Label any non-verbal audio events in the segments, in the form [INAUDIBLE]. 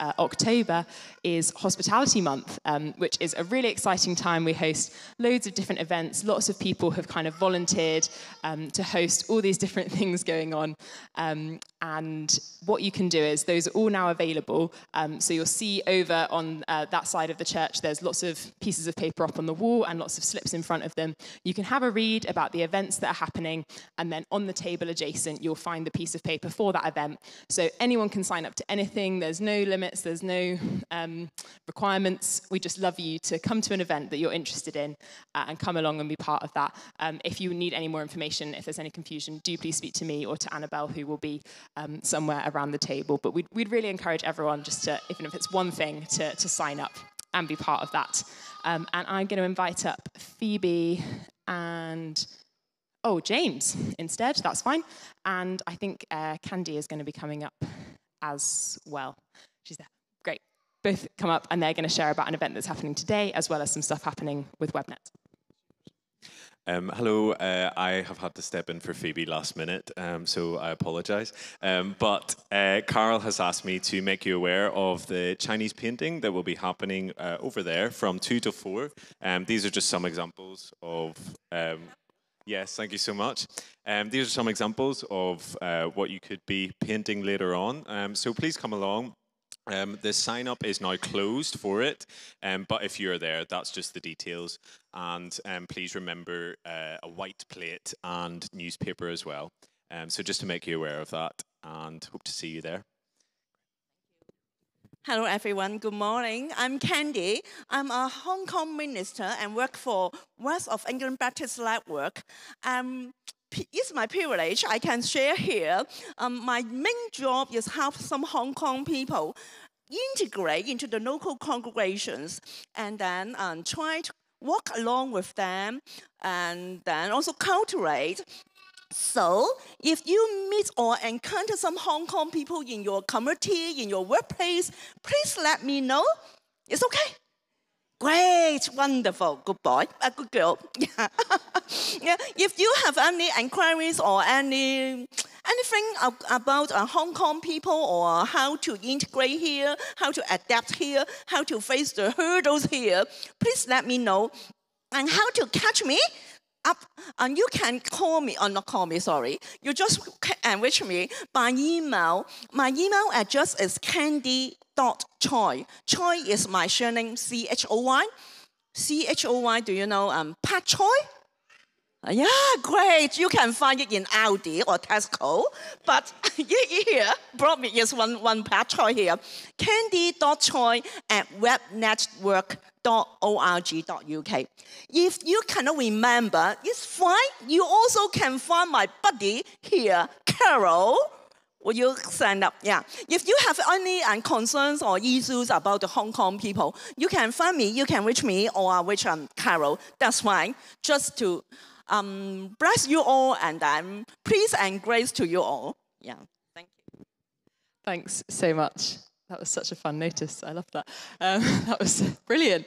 uh, October is Hospitality Month, um, which is a really exciting time. We host loads of different events. Lots of people have kind of volunteered um, to host all these different [LAUGHS] things going on. Um, and what you can do is, those are all now available. Um, so you'll see over on uh, that side of the church, there's lots of pieces of paper up on the wall and lots of slips in front of them. You can have a read about the events that are happening, and then on the table adjacent, you'll find the piece of paper for that event. So anyone can sign up to anything, there's no limits, there's no um, requirements. We just love you to come to an event that you're interested in uh, and come along and be part of that. Um, if you need any more information, if there's any confusion, do please speak to me or to Annabelle, who will be um, somewhere around the table. But we'd, we'd really encourage everyone just to, even if it's one thing, to, to sign up and be part of that. Um, and I'm going to invite up Phoebe and oh, James instead. That's fine. And I think uh, Candy is going to be coming up as well. She's there. Great. Both come up and they're going to share about an event that's happening today as well as some stuff happening with WebNet. Um, hello, uh, I have had to step in for Phoebe last minute, um, so I apologise. Um, but uh, Carl has asked me to make you aware of the Chinese painting that will be happening uh, over there from 2 to 4. Um, these are just some examples of. Um, yes, thank you so much. Um, these are some examples of uh, what you could be painting later on. so please come along. Um, the sign up is now closed for it, um, but if you're there, that's just the details. And um, please remember uh, a white plate and newspaper as well. Um, so just to make you aware of that, and hope to see you there. Hello, everyone. Good morning. I'm Candy. I'm a Hong Kong minister and work for West of England Baptist Network. Um, it's my privilege I can share here. Um, my main job is help some Hong Kong people integrate into the local congregations and then um, try to walk along with them and then also cultivate. So, if you meet or encounter some Hong Kong people in your community, in your workplace, please let me know. It's okay. Great, wonderful, good boy, a good girl. [LAUGHS] Yeah. If you have any inquiries or any anything about uh, Hong Kong people or how to integrate here, how to adapt here, how to face the hurdles here, please let me know. And how to catch me up, and you can call me, or uh, not call me, sorry. You just can reach me by email. My email address is candy.choi. Choi is my surname, C-H-O-Y. C-H-O-Y, do you know um, Pak Choi? Yeah, great. You can find it in Aldi or Tesco. But [LAUGHS] here, brought me is one, one choi here. Candy.choi at webnetwork.org.uk. If you cannot remember, it's fine. You also can find my buddy here, Carol. Will you stand up? Yeah. If you have any uh, concerns or issues about the Hong Kong people, you can find me, you can reach me or reach um, Carol. That's fine. Just to um, bless you all and um, peace and grace to you all. Yeah, thank you. Thanks so much. That was such a fun notice. I love that. Um, [LAUGHS] that was brilliant.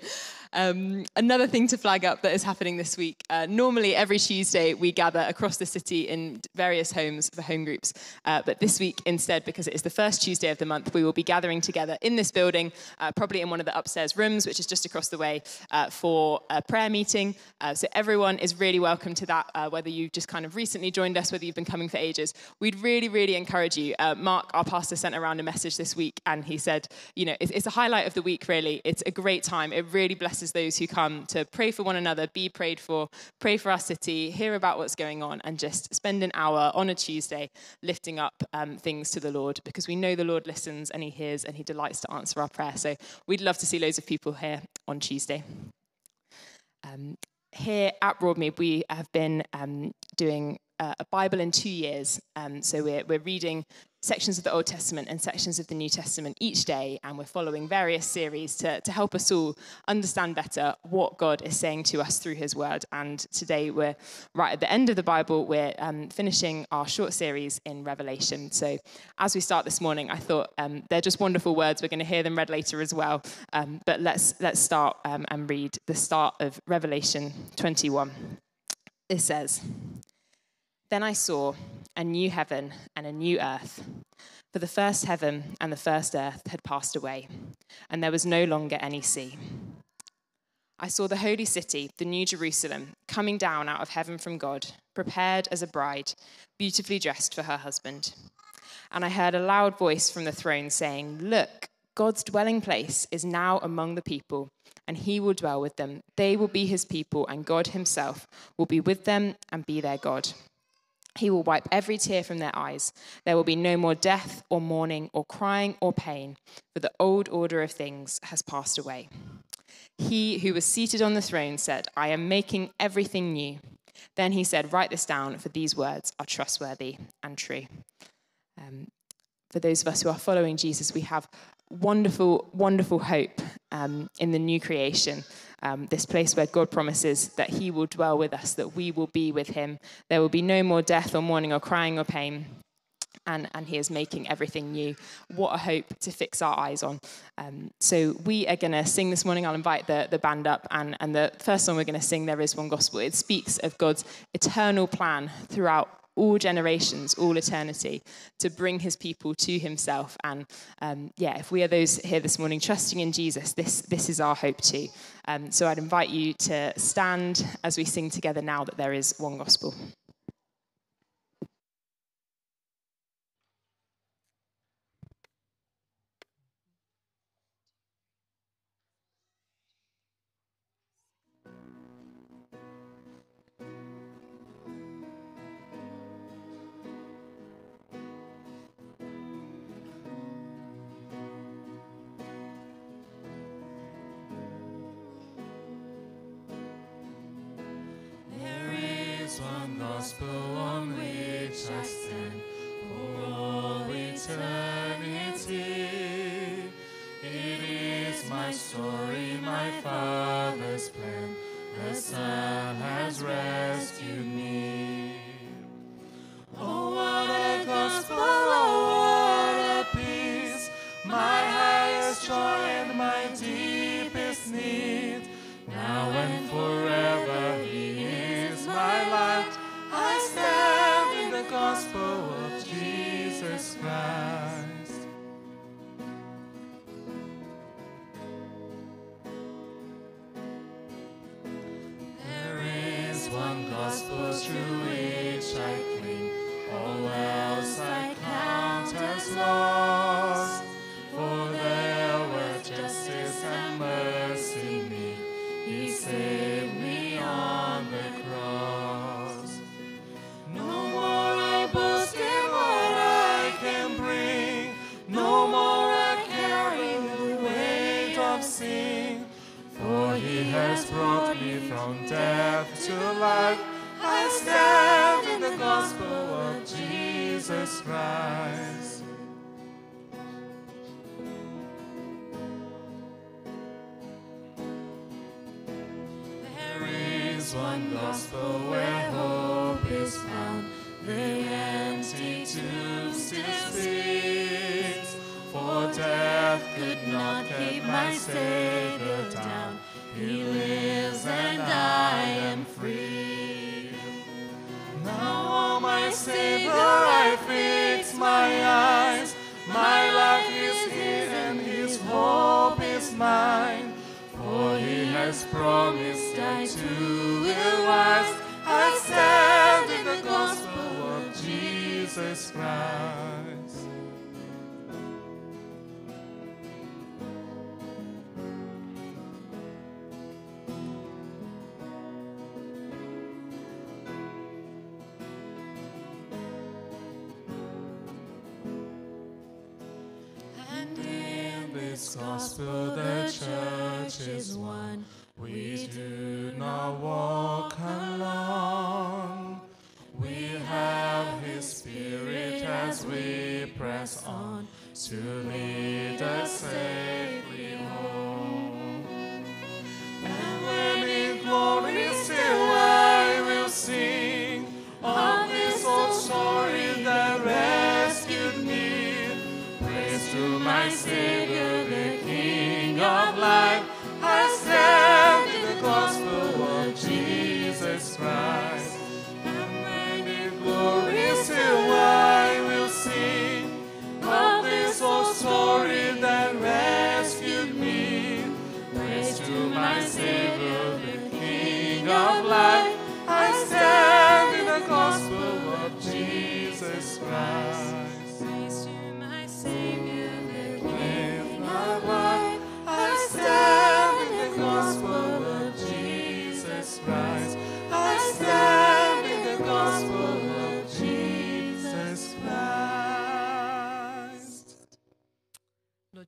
Um, another thing to flag up that is happening this week. Uh, normally, every Tuesday, we gather across the city in various homes for home groups. Uh, but this week, instead, because it is the first Tuesday of the month, we will be gathering together in this building, uh, probably in one of the upstairs rooms, which is just across the way, uh, for a prayer meeting. Uh, so everyone is really welcome to that, uh, whether you've just kind of recently joined us, whether you've been coming for ages. We'd really, really encourage you. Mark, our pastor, sent around a message this week, and he said, you know, it's, it's a highlight of the week, really. It's a great time. It really blesses blesses those who come to pray for one another, be prayed for, pray for our city, hear about what's going on, and just spend an hour on a Tuesday lifting up um, things to the Lord because we know the Lord listens and He hears and He delights to answer our prayer. So we'd love to see loads of people here on Tuesday. Um, here at Broadmead, we have been um, doing a Bible in two years. Um, so we're, we're reading sections of the Old Testament and sections of the New Testament each day, and we're following various series to, to help us all understand better what God is saying to us through His Word. And today we're right at the end of the Bible, we're um, finishing our short series in Revelation. So as we start this morning, I thought um, they're just wonderful words. We're going to hear them read later as well. Um, but let's, let's start um, and read the start of Revelation 21. It says, then I saw a new heaven and a new earth. For the first heaven and the first earth had passed away, and there was no longer any sea. I saw the holy city, the New Jerusalem, coming down out of heaven from God, prepared as a bride, beautifully dressed for her husband. And I heard a loud voice from the throne saying, Look, God's dwelling place is now among the people, and he will dwell with them. They will be his people, and God himself will be with them and be their God. He will wipe every tear from their eyes. There will be no more death or mourning or crying or pain, for the old order of things has passed away. He who was seated on the throne said, I am making everything new. Then he said, Write this down, for these words are trustworthy and true. Um, for those of us who are following Jesus, we have wonderful, wonderful hope um, in the new creation. Um, this place where God promises that He will dwell with us, that we will be with Him. There will be no more death or mourning or crying or pain. And, and he is making everything new. What a hope to fix our eyes on. Um, so, we are going to sing this morning. I'll invite the, the band up. And, and the first song we're going to sing, There Is One Gospel, it speaks of God's eternal plan throughout all generations, all eternity, to bring his people to himself. And um, yeah, if we are those here this morning trusting in Jesus, this, this is our hope too. Um, so I'd invite you to stand as we sing together now that there is one gospel. Gospel on which I stand for all eternity. It is my story, my Father's plan. The Son has rescued gospel through which I cling, all else I stand in the gospel of Jesus Christ. There is one gospel where hope is found. The empty tomb still speaks. For death could not keep my Savior down. He lives and I Savior, I fix my eyes. My life is His and His hope is mine. For He has promised I too will rise. I stand in the gospel of Jesus Christ. This gospel the church is one. We do not walk alone. We have His Spirit as we press on to lead us safely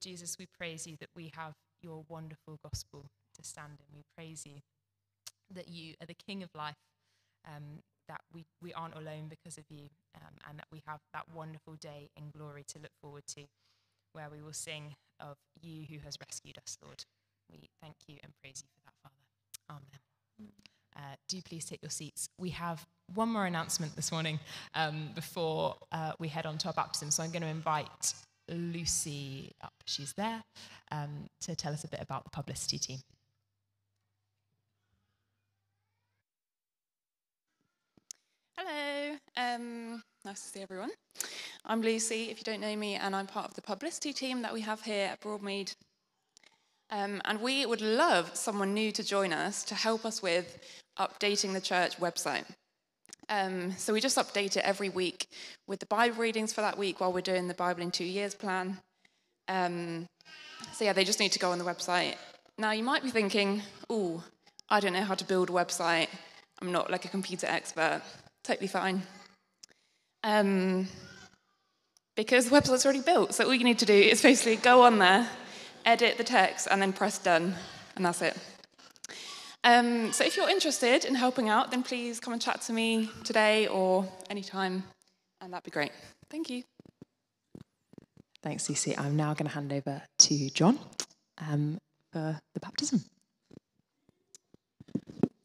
Jesus, we praise you that we have your wonderful gospel to stand in. We praise you that you are the King of life, um, that we, we aren't alone because of you, um, and that we have that wonderful day in glory to look forward to, where we will sing of you who has rescued us, Lord. We thank you and praise you for that, Father. Amen. Uh, do please take your seats. We have one more announcement this morning um, before uh, we head on to our baptism. So I'm going to invite Lucy up. She's there um, to tell us a bit about the publicity team. Hello, um, nice to see everyone. I'm Lucy, if you don't know me, and I'm part of the publicity team that we have here at Broadmead. Um, and we would love someone new to join us to help us with updating the church website. Um, so we just update it every week with the Bible readings for that week while we're doing the Bible in two years plan. Um, so yeah, they just need to go on the website. Now you might be thinking, oh, I don't know how to build a website. I'm not like a computer expert. Totally fine. Um, because the website's already built. So all you need to do is basically go on there, edit the text, and then press done, and that's it. Um, so if you're interested in helping out, then please come and chat to me today or anytime, and that'd be great. Thank you. Thanks, Lucy. I'm now going to hand over to John um, for the baptism.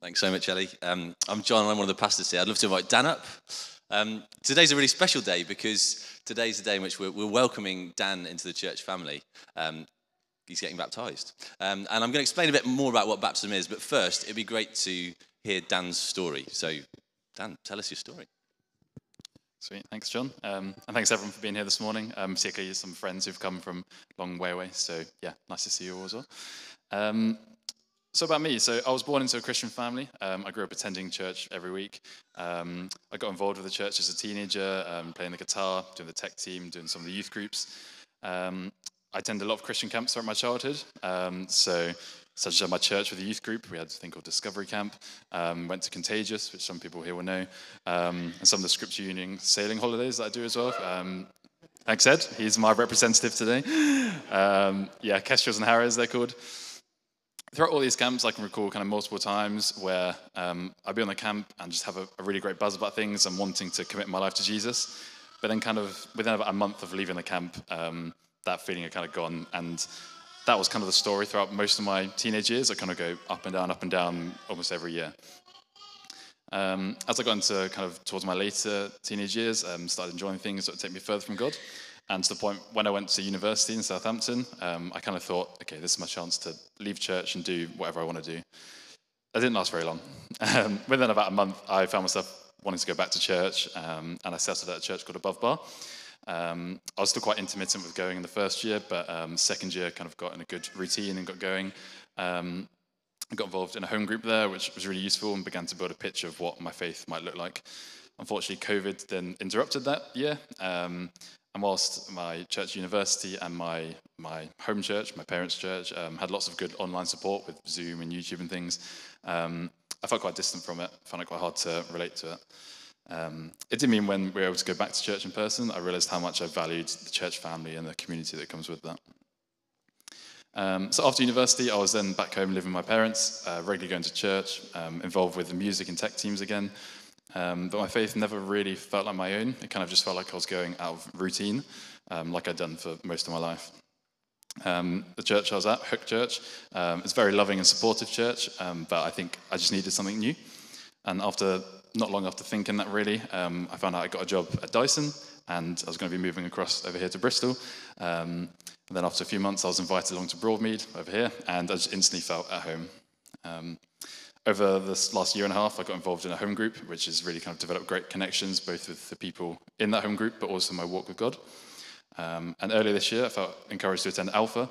Thanks so much, Ellie. Um, I'm John, and I'm one of the pastors here. I'd love to invite Dan up. Um, today's a really special day because today's the day in which we're, we're welcoming Dan into the church family. Um, he's getting baptized. Um, and I'm going to explain a bit more about what baptism is, but first, it'd be great to hear Dan's story. So, Dan, tell us your story. Sweet, thanks, John. Um, and thanks everyone for being here this morning, um, particularly some friends who've come from a long way away. So, yeah, nice to see you all as well. So, about me, so I was born into a Christian family. Um, I grew up attending church every week. Um, I got involved with the church as a teenager, um, playing the guitar, doing the tech team, doing some of the youth groups. Um, I attended a lot of Christian camps throughout my childhood. Um, so, such as at my church with the youth group, we had a thing called Discovery Camp. Um, went to Contagious, which some people here will know, and some of the Scripture Union sailing holidays that I do as well. Thanks, Ed. He's my representative today. [LAUGHS] Yeah, Kestrels and Harrows, they're called. Throughout all these camps, I can recall kind of multiple times where um, I'd be on the camp and just have a, a really great buzz about things and wanting to commit my life to Jesus. But then, kind of within about a month of leaving the camp, um, that feeling had kind of gone. And that was kind of the story throughout most of my teenage years. I kind of go up and down, up and down almost every year. Um, as I got into kind of towards my later teenage years, um, started enjoying things that would take me further from God. And to the point when I went to university in Southampton, um, I kind of thought, okay, this is my chance to leave church and do whatever I want to do. That didn't last very long. [LAUGHS] Um, within about a month, I found myself wanting to go back to church, um, and I settled at a church called Above Bar. Um, I was still quite intermittent with going in the first year, but um, second year kind of got in a good routine and got going. Um, I got involved in a home group there, which was really useful and began to build a picture of what my faith might look like. Unfortunately, COVID then interrupted that year. Um, and whilst my church university and my, my home church, my parents' church, um, had lots of good online support with Zoom and YouTube and things, um, I felt quite distant from it, found it quite hard to relate to it. Um, it did mean when we were able to go back to church in person, I realized how much I valued the church family and the community that comes with that. Um, so after university, I was then back home living with my parents, uh, regularly going to church, um, involved with the music and tech teams again. Um, but my faith never really felt like my own. It kind of just felt like I was going out of routine, um, like I'd done for most of my life. Um, the church I was at, Hook Church, um, it's a very loving and supportive church, um, but I think I just needed something new. And after not long after thinking that, really, um, I found out I got a job at Dyson, and I was going to be moving across over here to Bristol. And then after a few months, I was invited along to Broadmead over here, and I just instantly felt at home. Um, over this last year and a half, I got involved in a home group, which has really kind of developed great connections, both with the people in that home group, but also my walk with God. Um, and earlier this year, I felt encouraged to attend Alpha,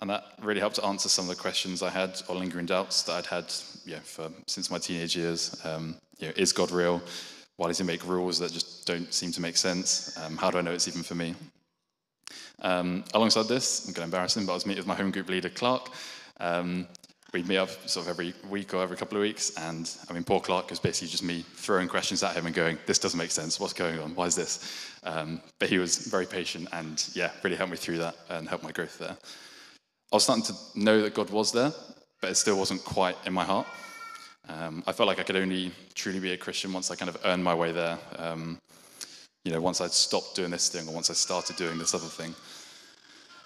and that really helped to answer some of the questions I had or lingering doubts that I'd had yeah, for, since my teenage years. Um, you know, is God real? Why does he make rules that just don't seem to make sense? Um, how do I know it's even for me? Um, alongside this, I'm going to embarrass him, but I was meeting with my home group leader, Clark. Um, we'd meet up sort of every week or every couple of weeks, and I mean, poor Clark is basically just me throwing questions at him and going, "This doesn't make sense. What's going on? Why is this?" Um, but he was very patient and yeah, really helped me through that and helped my growth there. I was starting to know that God was there, but it still wasn't quite in my heart. Um, I felt like I could only truly be a Christian once I kind of earned my way there. Um, you know, once I'd stopped doing this thing or once I started doing this other thing.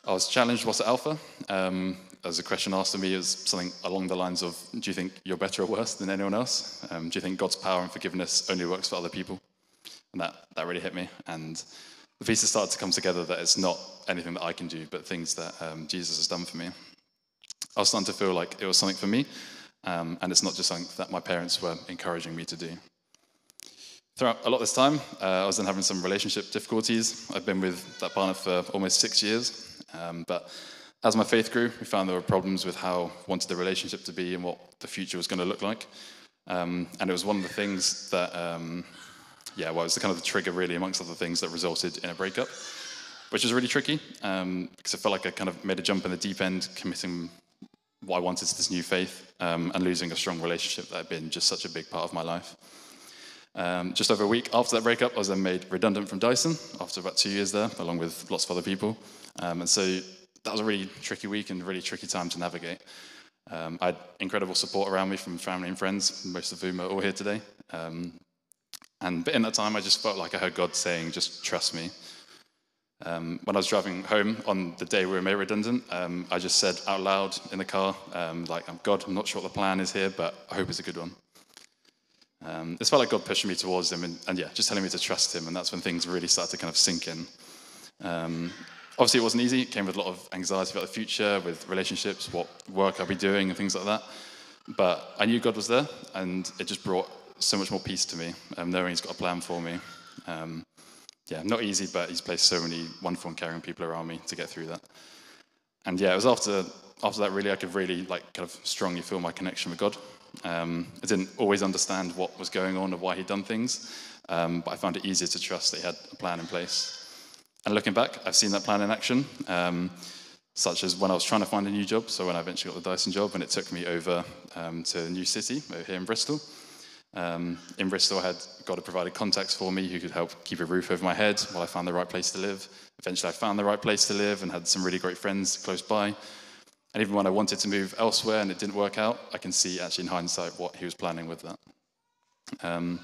I was challenged, what's at Alpha? Um, as a question asked of me, is something along the lines of, do you think you're better or worse than anyone else? Um, do you think God's power and forgiveness only works for other people? And that, that really hit me. And the pieces started to come together that it's not anything that I can do, but things that um, Jesus has done for me. I was starting to feel like it was something for me, um, and it's not just something that my parents were encouraging me to do. Throughout a lot of this time, uh, I was then having some relationship difficulties. I've been with that partner for almost six years, um, but as my faith grew, we found there were problems with how I wanted the relationship to be and what the future was going to look like. Um, and it was one of the things that, um, yeah, well, it was the kind of the trigger really amongst other things that resulted in a breakup, which was really tricky um, because I felt like I kind of made a jump in the deep end, committing what I wanted to this new faith um, and losing a strong relationship that had been just such a big part of my life. Um, just over a week after that breakup, I was then made redundant from Dyson after about two years there, along with lots of other people. Um, and so that was a really tricky week and really tricky time to navigate. Um, I had incredible support around me from family and friends, most of whom are all here today. Um, and but in that time, I just felt like I heard God saying, just trust me. Um, when I was driving home on the day we were made redundant, um, I just said out loud in the car, um, like, God, I'm not sure what the plan is here, but I hope it's a good one. Um, this felt like God pushing me towards Him and, and, yeah, just telling me to trust Him. And that's when things really started to kind of sink in. Um, obviously, it wasn't easy. It came with a lot of anxiety about the future, with relationships, what work I'll be doing, and things like that. But I knew God was there, and it just brought so much more peace to me, um, knowing He's got a plan for me. Um, yeah, not easy, but He's placed so many wonderful and caring people around me to get through that. And yeah, it was after after that really I could really like kind of strongly feel my connection with God. Um, I didn't always understand what was going on or why he'd done things, um, but I found it easier to trust that he had a plan in place. And looking back, I've seen that plan in action, um, such as when I was trying to find a new job. So when I eventually got the Dyson job, and it took me over um, to a new city here in Bristol. Um, in Bristol, I had God had provided contacts for me who could help keep a roof over my head while I found the right place to live. Eventually, I found the right place to live and had some really great friends close by. And even when I wanted to move elsewhere and it didn't work out, I can see actually in hindsight what he was planning with that. Um,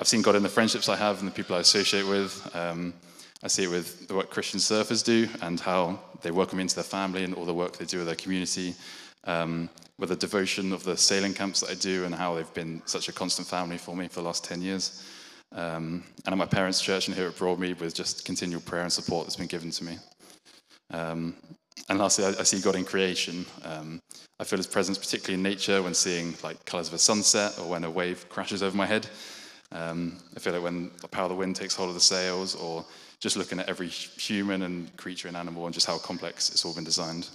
I've seen God in the friendships I have and the people I associate with. Um, I see it with the work Christian surfers do and how they welcome me into their family and all the work they do with their community. Um, with the devotion of the sailing camps that I do and how they've been such a constant family for me for the last 10 years. Um, and at my parents' church and here at Broadmead with just continual prayer and support that's been given to me. Um, and lastly, I, I, see God in creation. Um, I feel His presence, particularly in nature, when seeing like colours of a sunset or when a wave crashes over my head. Um, I feel like when the power of the wind takes hold of the sails, or just looking at every human and creature and animal and just how complex it's all been designed.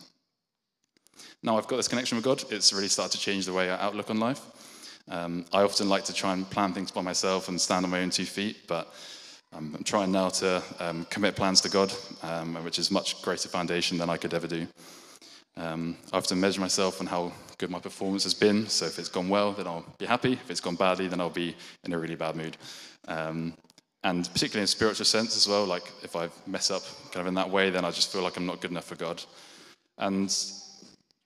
Now I've got this connection with God, it's really started to change the way I outlook on life. Um, I often like to try and plan things by myself and stand on my own two feet, but um, I'm trying now to um, commit plans to God, um, which is much greater foundation than I could ever do. Um, I to measure myself on how good my performance has been. So if it's gone well, then I'll be happy. If it's gone badly, then I'll be in a really bad mood. Um, and particularly in a spiritual sense as well, like if I mess up kind of in that way, then I just feel like I'm not good enough for God. And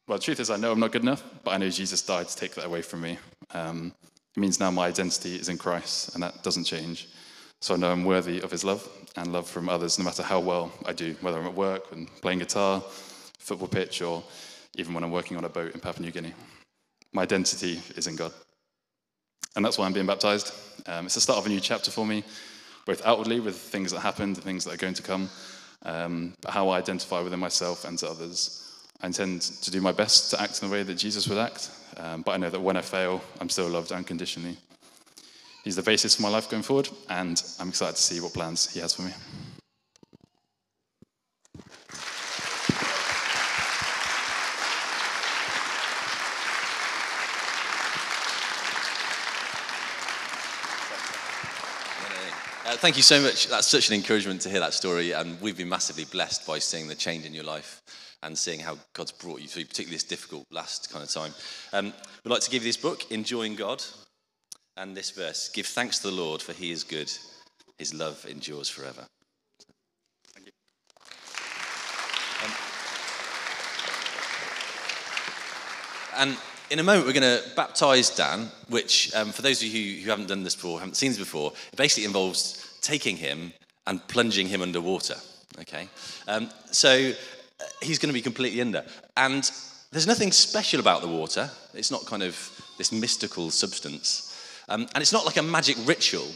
well, the truth is, I know I'm not good enough, but I know Jesus died to take that away from me. Um, it means now my identity is in Christ, and that doesn't change. So I know I'm worthy of his love and love from others, no matter how well I do, whether I'm at work and playing guitar, football pitch, or even when I'm working on a boat in Papua New Guinea. My identity is in God. And that's why I'm being baptized. Um, it's the start of a new chapter for me, both outwardly with things that happened and things that are going to come, um, but how I identify within myself and to others. I intend to do my best to act in the way that Jesus would act, um, but I know that when I fail, I'm still loved unconditionally. He's the basis for my life going forward, and I'm excited to see what plans he has for me. Uh, thank you so much. That's such an encouragement to hear that story, and we've been massively blessed by seeing the change in your life and seeing how God's brought you through, particularly this difficult last kind of time. Um, we'd like to give you this book, Enjoying God, and this verse Give thanks to the Lord, for he is good, his love endures forever. Thank you. Um, and in a moment, we're going to baptize Dan, which, um, for those of you who, who haven't done this before, haven't seen this before, it basically involves taking him and plunging him underwater. Okay? Um, so uh, he's going to be completely under. And there's nothing special about the water, it's not kind of this mystical substance. Um, and it's not like a magic ritual,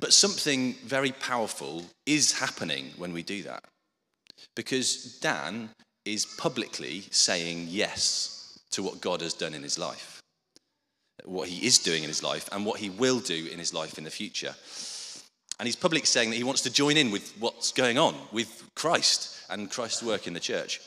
but something very powerful is happening when we do that. Because Dan is publicly saying yes to what God has done in his life, what he is doing in his life, and what he will do in his life in the future. And he's publicly saying that he wants to join in with what's going on with Christ and Christ's work in the church.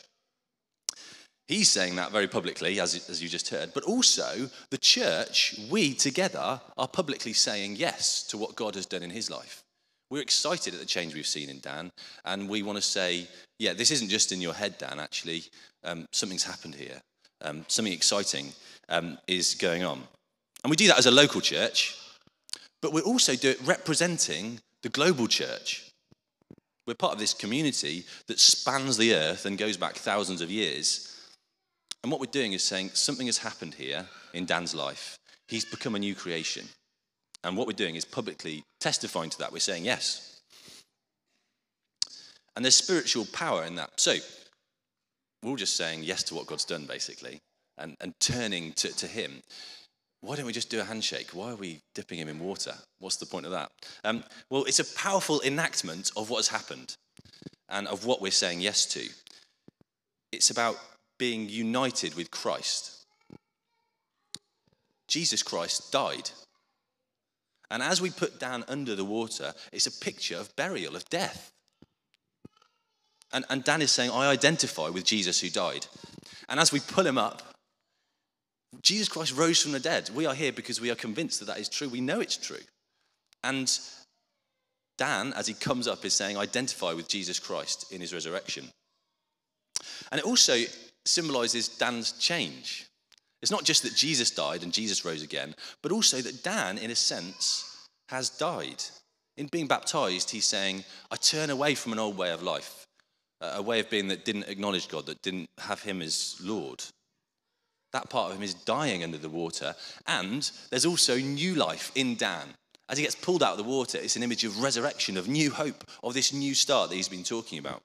He's saying that very publicly, as, as you just heard, but also the church, we together, are publicly saying yes to what God has done in his life. We're excited at the change we've seen in Dan, and we want to say, yeah, this isn't just in your head, Dan, actually. Um, something's happened here. Um, something exciting um, is going on. And we do that as a local church, but we also do it representing the global church. We're part of this community that spans the earth and goes back thousands of years. And what we're doing is saying something has happened here in Dan's life. He's become a new creation. And what we're doing is publicly testifying to that. We're saying yes. And there's spiritual power in that. So we're all just saying yes to what God's done, basically, and, and turning to, to Him. Why don't we just do a handshake? Why are we dipping him in water? What's the point of that? Um, well, it's a powerful enactment of what has happened and of what we're saying yes to. It's about being united with Christ. Jesus Christ died. And as we put Dan under the water, it's a picture of burial, of death. And, and Dan is saying, I identify with Jesus who died. And as we pull him up, Jesus Christ rose from the dead. We are here because we are convinced that that is true. We know it's true. And Dan, as he comes up, is saying, identify with Jesus Christ in his resurrection. And it also symbolizes Dan's change. It's not just that Jesus died and Jesus rose again, but also that Dan, in a sense, has died. In being baptized, he's saying, I turn away from an old way of life, a way of being that didn't acknowledge God, that didn't have him as Lord. That part of him is dying under the water. And there's also new life in Dan. As he gets pulled out of the water, it's an image of resurrection, of new hope, of this new start that he's been talking about.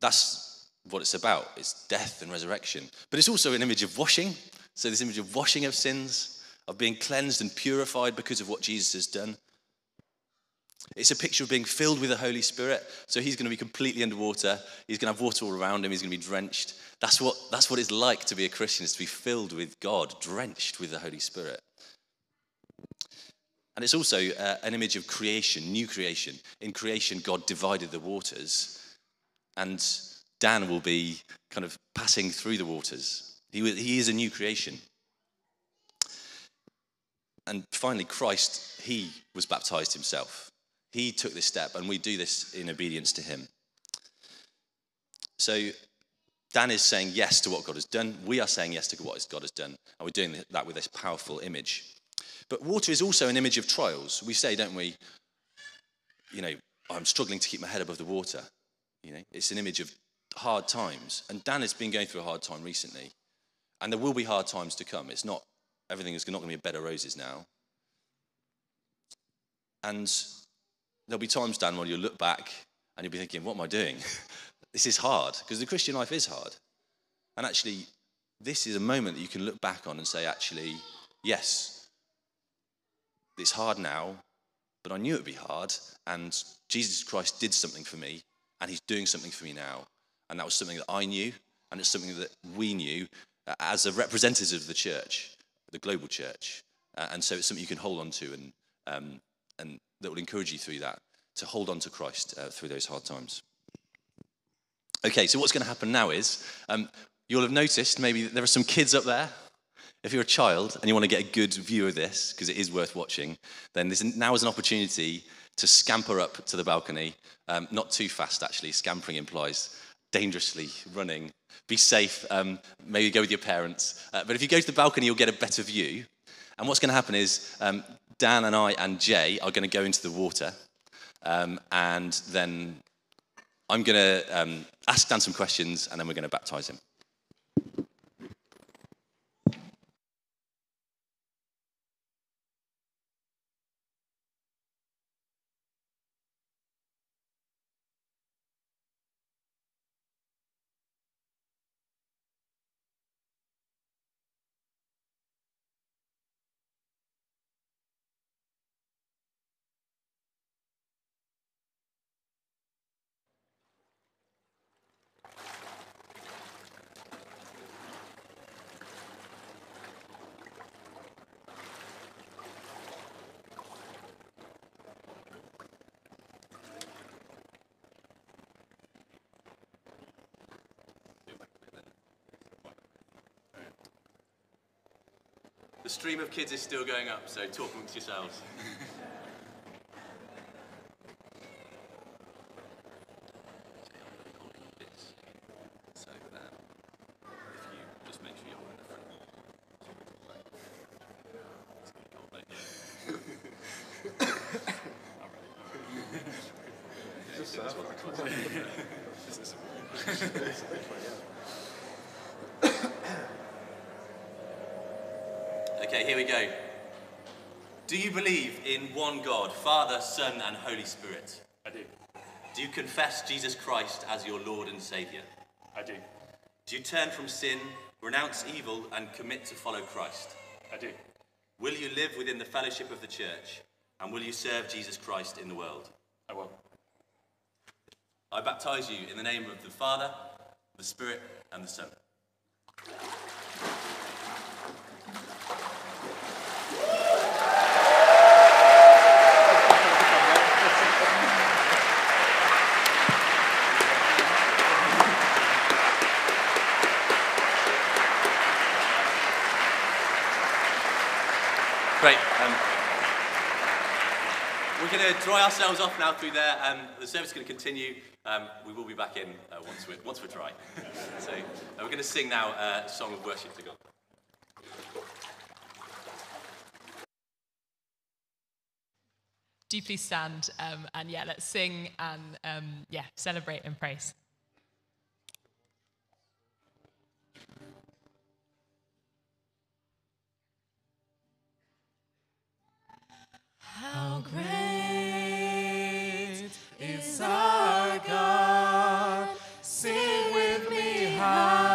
That's what it's about. It's death and resurrection. But it's also an image of washing. So, this image of washing of sins, of being cleansed and purified because of what Jesus has done. It's a picture of being filled with the Holy Spirit. So he's going to be completely underwater. He's going to have water all around him. He's going to be drenched. That's what, that's what it's like to be a Christian, is to be filled with God, drenched with the Holy Spirit. And it's also uh, an image of creation, new creation. In creation, God divided the waters, and Dan will be kind of passing through the waters. He, he is a new creation. And finally, Christ, he was baptized himself. He took this step, and we do this in obedience to him. So, Dan is saying yes to what God has done. We are saying yes to what God has done, and we're doing that with this powerful image. But water is also an image of trials. We say, don't we? You know, I'm struggling to keep my head above the water. You know, it's an image of hard times. And Dan has been going through a hard time recently, and there will be hard times to come. It's not everything is not going to be a bed of roses now. And there'll be times, Dan, when you'll look back and you'll be thinking, what am I doing? [LAUGHS] this is hard, because the Christian life is hard. And actually, this is a moment that you can look back on and say, actually, yes, it's hard now, but I knew it would be hard. And Jesus Christ did something for me, and he's doing something for me now. And that was something that I knew, and it's something that we knew uh, as a representatives of the church, the global church. Uh, and so it's something you can hold on to and, um, and that will encourage you through that to hold on to Christ uh, through those hard times. Okay, so what's going to happen now is um, you'll have noticed maybe there are some kids up there If you're a child and you want to get a good view of this, because it is worth watching, then this, now is an opportunity to scamper up to the balcony. Um, not too fast, actually. Scampering implies dangerously running. Be safe. Um, maybe go with your parents. Uh, but if you go to the balcony, you'll get a better view. And what's going to happen is um, Dan and I and Jay are going to go into the water. Um, and then I'm going to um, ask Dan some questions, and then we're going to baptize him. The stream of kids is still going up, so talk amongst yourselves. [LAUGHS] So, um, if you just make sure you're in the front. It's gonna go like- Okay, here we go. Do you believe in one God, Father, Son, and Holy Spirit? I do. Do you confess Jesus Christ as your Lord and Saviour? I do. Do you turn from sin, renounce evil, and commit to follow Christ? I do. Will you live within the fellowship of the church? And will you serve Jesus Christ in the world? I will. I baptize you in the name of the Father, the Spirit, and the Son. Great. Um, we're going to dry ourselves off now through there. and the service is going to continue. Um, we will be back in uh, once, we're, once we're dry. [LAUGHS] so uh, we're going to sing now uh, a song of worship to God. Do please stand um, and yeah, let's sing and um, yeah, celebrate and praise. Our God? Sing with me, how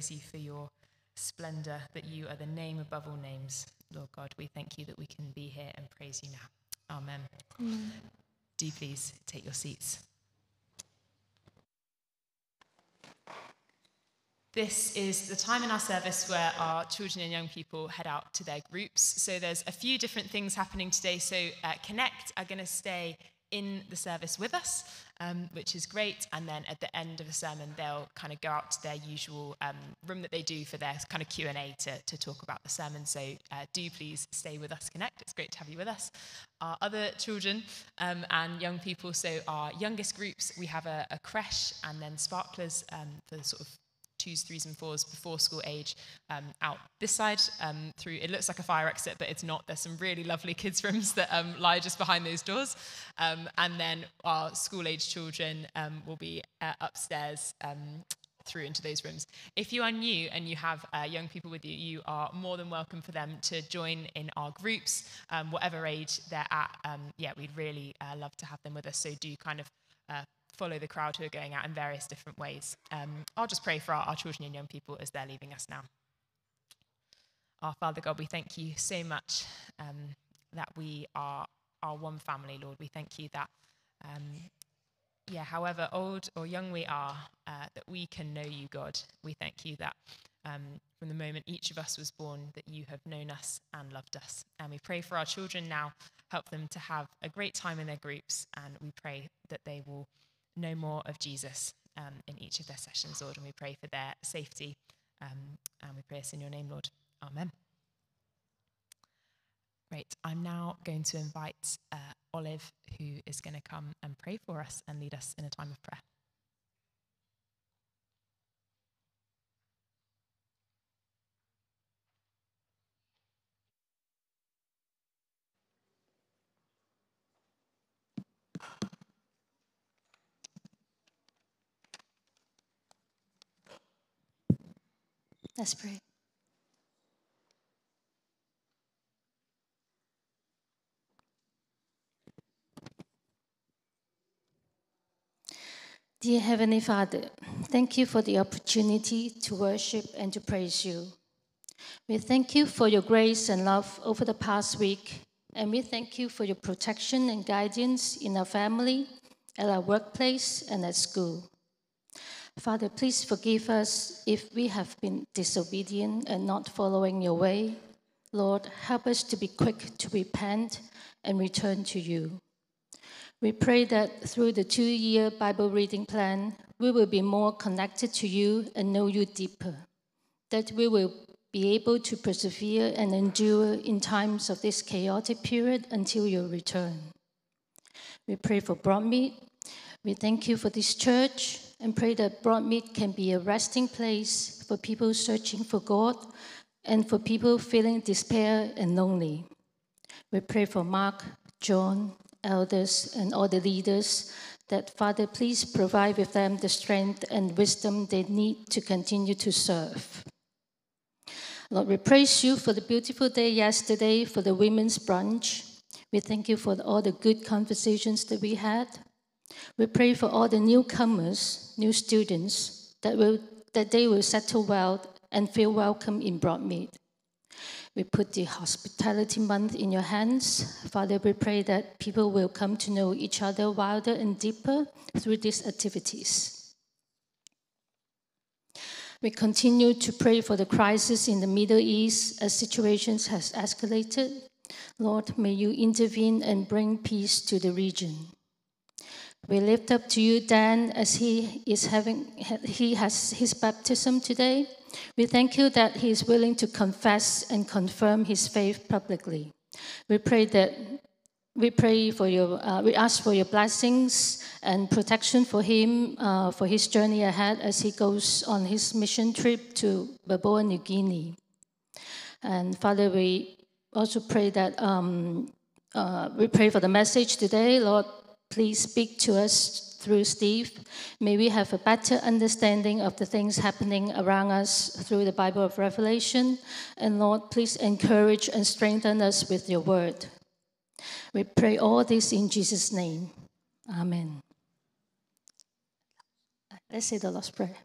praise you for your splendor, that you are the name above all names. Lord God, we thank you that we can be here and praise you now. Amen. Do please take your seats. This is the time in our service where our children and young people head out to their groups. So there's a few different things happening today. So uh, Connect are going to stay in the service with us, um, which is great. And then at the end of the sermon, they'll kind of go out to their usual um, room that they do for their kind of Q and A to, to talk about the sermon. So uh, do please stay with us, Connect. It's great to have you with us. Our other children um, and young people, so our youngest groups, we have a, a creche and then sparklers um, for sort of twos, threes, and fours before school age um, out this side um, through. It looks like a fire exit, but it's not. There's some really lovely kids' [LAUGHS] rooms that um, lie just behind those doors. Um, and then our school age children um, will be uh, upstairs. Um, through into those rooms. If you are new and you have uh, young people with you, you are more than welcome for them to join in our groups, whatever age they're at. Yeah, we'd really uh, love to have them with us. So do kind of uh, follow the crowd who are going out in various different ways. Um, I'll just pray for our, our children and young people as they're leaving us now. Our Father God, we thank you so much um, that we are our one family, Lord. We thank you that, um, yeah, however old or young we are, uh, that we can know you, God. We thank you that um, from the moment each of us was born, that you have known us and loved us. And we pray for our children now, help them to have a great time in their groups, and we pray that they will know more of Jesus um, in each of their sessions, Lord. And we pray for their safety, um, and we pray this in your name, Lord. Amen. Great. I'm now going to invite uh, Olive, who is going to come and pray for us and lead us in a time of prayer. Let's pray. Dear Heavenly Father, thank you for the opportunity to worship and to praise you. We thank you for your grace and love over the past week, and we thank you for your protection and guidance in our family, at our workplace, and at school. Father, please forgive us if we have been disobedient and not following your way. Lord, help us to be quick to repent and return to you. We pray that through the two year Bible reading plan, we will be more connected to you and know you deeper, that we will be able to persevere and endure in times of this chaotic period until your return. We pray for Broadmead. We thank you for this church and pray that Broadmead can be a resting place for people searching for God and for people feeling despair and lonely. We pray for Mark, John, elders, and all the leaders that, Father, please provide with them the strength and wisdom they need to continue to serve. Lord, we praise you for the beautiful day yesterday, for the women's brunch. We thank you for all the good conversations that we had. We pray for all the newcomers, new students, that, will, that they will settle well and feel welcome in Broadmead. We put the hospitality month in your hands. Father, we pray that people will come to know each other wilder and deeper through these activities. We continue to pray for the crisis in the Middle East as situations has escalated. Lord, may you intervene and bring peace to the region. We lift up to you Dan as he is having he has his baptism today. We thank you that he is willing to confess and confirm his faith publicly. We pray that we pray for your, uh, we ask for your blessings and protection for him uh, for his journey ahead as he goes on his mission trip to Papua New Guinea. And Father, we also pray that um, uh, we pray for the message today. Lord, please speak to us through Steve. May we have a better understanding of the things happening around us through the Bible of Revelation. And Lord, please encourage and strengthen us with your word. We pray all this in Jesus' name. Amen. Let's say the Lord's Prayer.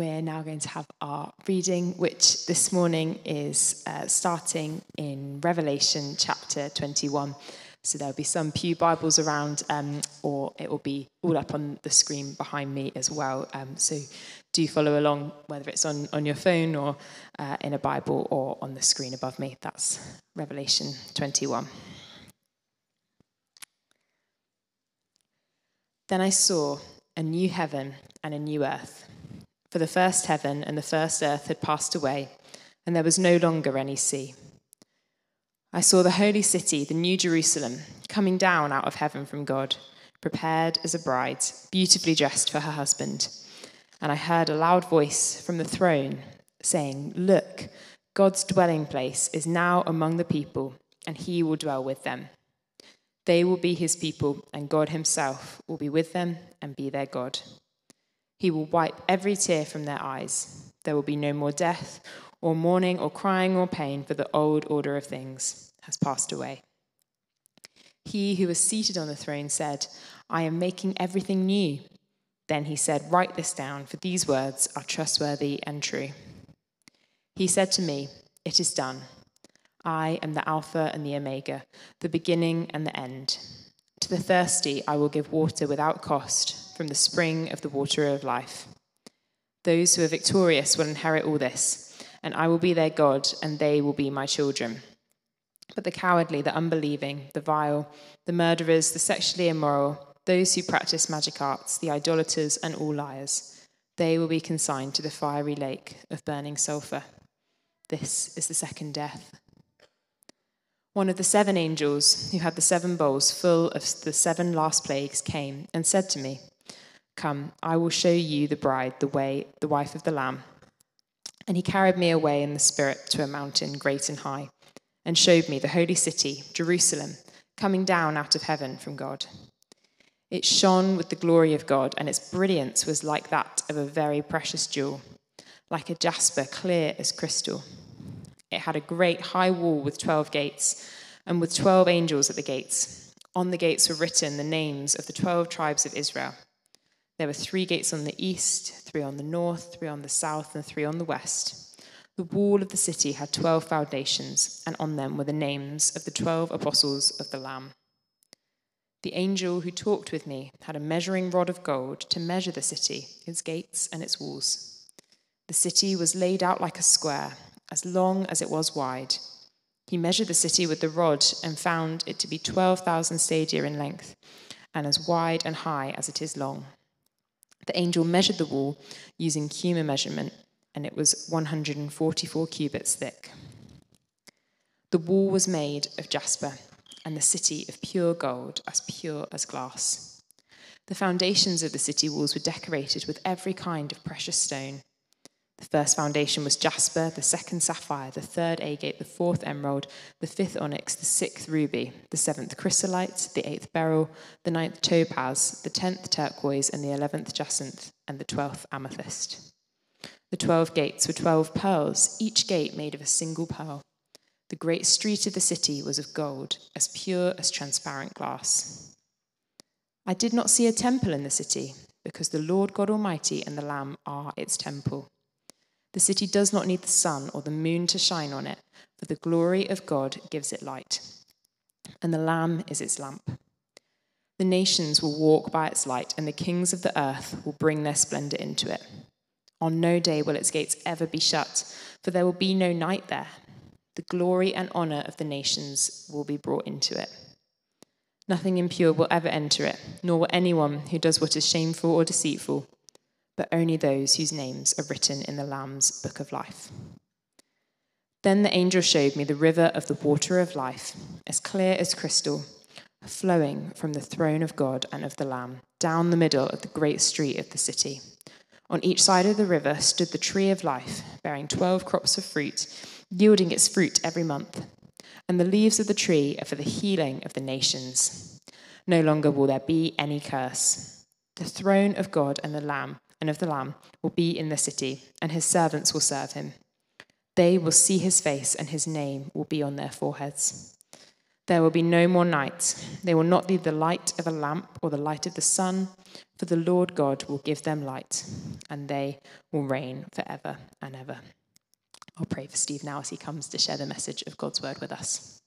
We're now going to have our reading, which this morning is uh, starting in Revelation chapter 21. So there'll be some Pew Bibles around, um, or it will be all up on the screen behind me as well. Um, so do follow along, whether it's on, on your phone or uh, in a Bible or on the screen above me. That's Revelation 21. Then I saw a new heaven and a new earth. For the first heaven and the first earth had passed away, and there was no longer any sea. I saw the holy city, the new Jerusalem, coming down out of heaven from God, prepared as a bride, beautifully dressed for her husband. And I heard a loud voice from the throne saying, Look, God's dwelling place is now among the people, and he will dwell with them. They will be his people, and God himself will be with them and be their God. He will wipe every tear from their eyes. There will be no more death, or mourning, or crying, or pain, for the old order of things has passed away. He who was seated on the throne said, I am making everything new. Then he said, Write this down, for these words are trustworthy and true. He said to me, It is done. I am the Alpha and the Omega, the beginning and the end. To the thirsty, I will give water without cost from the spring of the water of life. Those who are victorious will inherit all this, and I will be their God, and they will be my children. But the cowardly, the unbelieving, the vile, the murderers, the sexually immoral, those who practice magic arts, the idolaters, and all liars, they will be consigned to the fiery lake of burning sulfur. This is the second death. One of the seven angels who had the seven bowls full of the seven last plagues came and said to me, Come, I will show you the bride, the way, the wife of the Lamb. And he carried me away in the Spirit to a mountain great and high, and showed me the holy city, Jerusalem, coming down out of heaven from God. It shone with the glory of God, and its brilliance was like that of a very precious jewel, like a jasper clear as crystal. It had a great high wall with 12 gates, and with 12 angels at the gates. On the gates were written the names of the 12 tribes of Israel. There were three gates on the east, three on the north, three on the south, and three on the west. The wall of the city had 12 foundations, and on them were the names of the 12 apostles of the Lamb. The angel who talked with me had a measuring rod of gold to measure the city, its gates, and its walls. The city was laid out like a square, as long as it was wide. He measured the city with the rod and found it to be 12,000 stadia in length, and as wide and high as it is long. The angel measured the wall using cuma measurement, and it was 144 cubits thick. The wall was made of jasper, and the city of pure gold, as pure as glass. The foundations of the city walls were decorated with every kind of precious stone. The first foundation was jasper, the second sapphire, the third agate, the fourth emerald, the fifth onyx, the sixth ruby, the seventh chrysolite, the eighth beryl, the ninth topaz, the tenth turquoise, and the eleventh jacinth, and the twelfth amethyst. The twelve gates were twelve pearls, each gate made of a single pearl. The great street of the city was of gold, as pure as transparent glass. I did not see a temple in the city, because the Lord God Almighty and the Lamb are its temple. The city does not need the sun or the moon to shine on it, for the glory of God gives it light, and the Lamb is its lamp. The nations will walk by its light, and the kings of the earth will bring their splendor into it. On no day will its gates ever be shut, for there will be no night there. The glory and honor of the nations will be brought into it. Nothing impure will ever enter it, nor will anyone who does what is shameful or deceitful but only those whose names are written in the Lamb's book of life. Then the angel showed me the river of the water of life, as clear as crystal, flowing from the throne of God and of the Lamb, down the middle of the great street of the city. On each side of the river stood the tree of life, bearing twelve crops of fruit, yielding its fruit every month. And the leaves of the tree are for the healing of the nations. No longer will there be any curse. The throne of God and the Lamb and of the Lamb will be in the city, and his servants will serve him. They will see his face, and his name will be on their foreheads. There will be no more night. They will not need the light of a lamp or the light of the sun, for the Lord God will give them light, and they will reign forever and ever. I'll pray for Steve now as he comes to share the message of God's word with us.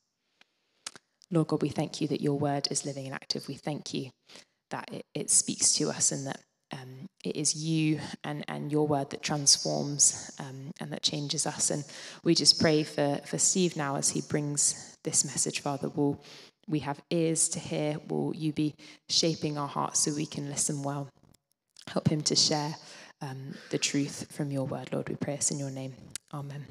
Lord God, we thank you that your word is living and active. We thank you that it, it speaks to us and that um, it is you and, and your word that transforms um, and that changes us. And we just pray for, for Steve now as he brings this message, Father. Will we have ears to hear? Will you be shaping our hearts so we can listen well? Help him to share um, the truth from your word, Lord. We pray this in your name. Amen.